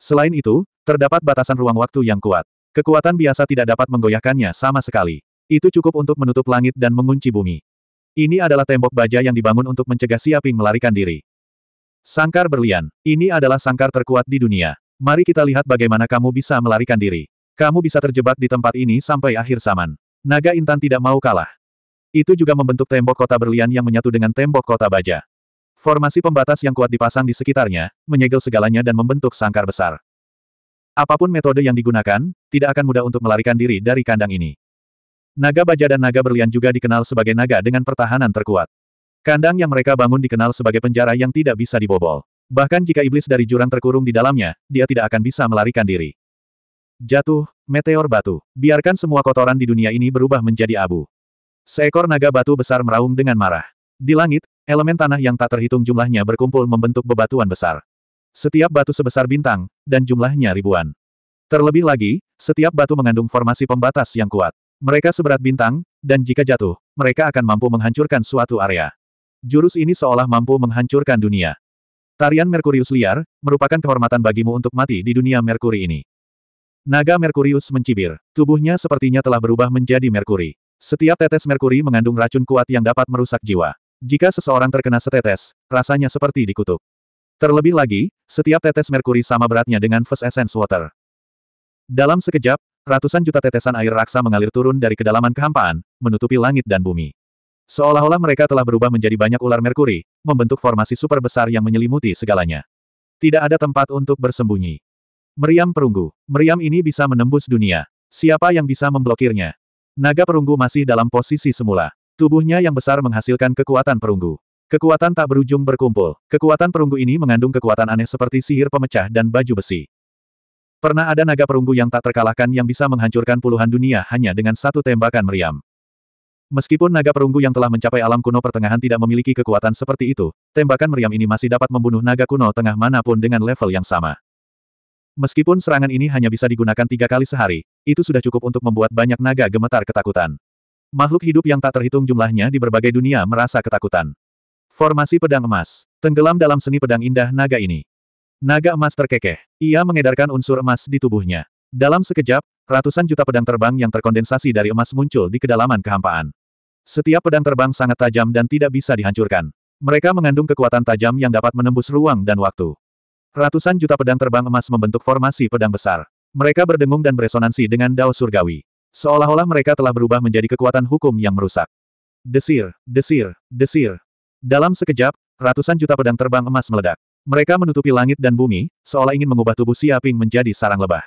Selain itu, terdapat batasan ruang waktu yang kuat. Kekuatan biasa tidak dapat menggoyahkannya sama sekali. Itu cukup untuk menutup langit dan mengunci bumi. Ini adalah tembok baja yang dibangun untuk mencegah Siaping melarikan diri. Sangkar berlian. Ini adalah sangkar terkuat di dunia. Mari kita lihat bagaimana kamu bisa melarikan diri. Kamu bisa terjebak di tempat ini sampai akhir zaman. Naga Intan tidak mau kalah. Itu juga membentuk tembok kota berlian yang menyatu dengan tembok kota baja. Formasi pembatas yang kuat dipasang di sekitarnya, menyegel segalanya dan membentuk sangkar besar. Apa pun metode yang digunakan, tidak akan mudah untuk melarikan diri dari kandang ini. Naga baja dan naga berlian juga dikenal sebagai naga dengan pertahanan terkuat. Kandang yang mereka bangun dikenal sebagai penjara yang tidak bisa dibobol. Bahkan jika iblis dari jurang terkurung di dalamnya, dia tidak akan bisa melarikan diri. Jatuh, meteor batu. Biarkan semua kotoran di dunia ini berubah menjadi abu. Seekor naga batu besar meraung dengan marah. Di langit, elemen tanah yang tak terhitung jumlahnya berkumpul membentuk bebatuan besar. Setiap batu sebesar bintang, dan jumlahnya ribuan. Terlebih lagi, setiap batu mengandung formasi pembatas yang kuat. Mereka seberat bintang, dan jika jatuh, mereka akan mampu menghancurkan suatu area. Jurus ini seolah mampu menghancurkan dunia. Tarian Merkurius liar, merupakan kehormatan bagimu untuk mati di dunia Merkuri ini. Naga Merkurius mencibir. Tubuhnya sepertinya telah berubah menjadi Merkuri. Setiap tetes Merkuri mengandung racun kuat yang dapat merusak jiwa. Jika seseorang terkena setetes, rasanya seperti dikutuk. Terlebih lagi, setiap tetes merkuri sama beratnya dengan First Essence Water. Dalam sekejap, ratusan juta tetesan air raksa mengalir turun dari kedalaman kehampaan, menutupi langit dan bumi. Seolah-olah mereka telah berubah menjadi banyak ular merkuri, membentuk formasi super besar yang menyelimuti segalanya. Tidak ada tempat untuk bersembunyi. Meriam perunggu. Meriam ini bisa menembus dunia. Siapa yang bisa memblokirnya? Naga perunggu masih dalam posisi semula. Tubuhnya yang besar menghasilkan kekuatan perunggu. Kekuatan tak berujung berkumpul. Kekuatan perunggu ini mengandung kekuatan aneh seperti sihir pemecah dan baju besi. Pernah ada naga perunggu yang tak terkalahkan yang bisa menghancurkan puluhan dunia hanya dengan satu tembakan meriam. Meskipun naga perunggu yang telah mencapai alam kuno pertengahan tidak memiliki kekuatan seperti itu, tembakan meriam ini masih dapat membunuh naga kuno tengah mana pun dengan level yang sama. Meskipun serangan ini hanya bisa digunakan tiga kali sehari, itu sudah cukup untuk membuat banyak naga gemetar ketakutan. Makhluk hidup yang tak terhitung jumlahnya di berbagai dunia merasa ketakutan. Formasi pedang emas. Tenggelam dalam seni pedang indah naga ini. Naga emas terkekeh. Ia mengedarkan unsur emas di tubuhnya. Dalam sekejap, ratusan juta pedang terbang yang terkondensasi dari emas muncul di kedalaman kehampaan. Setiap pedang terbang sangat tajam dan tidak bisa dihancurkan. Mereka mengandung kekuatan tajam yang dapat menembus ruang dan waktu. Ratusan juta pedang terbang emas membentuk formasi pedang besar. Mereka berdengung dan beresonansi dengan dao surgawi. Seolah-olah mereka telah berubah menjadi kekuatan hukum yang merusak. Desir, desir, desir, dalam sekejap, ratusan juta pedang terbang emas meledak. Mereka menutupi langit dan bumi, seolah ingin mengubah tubuh Xia Ping menjadi sarang lebah.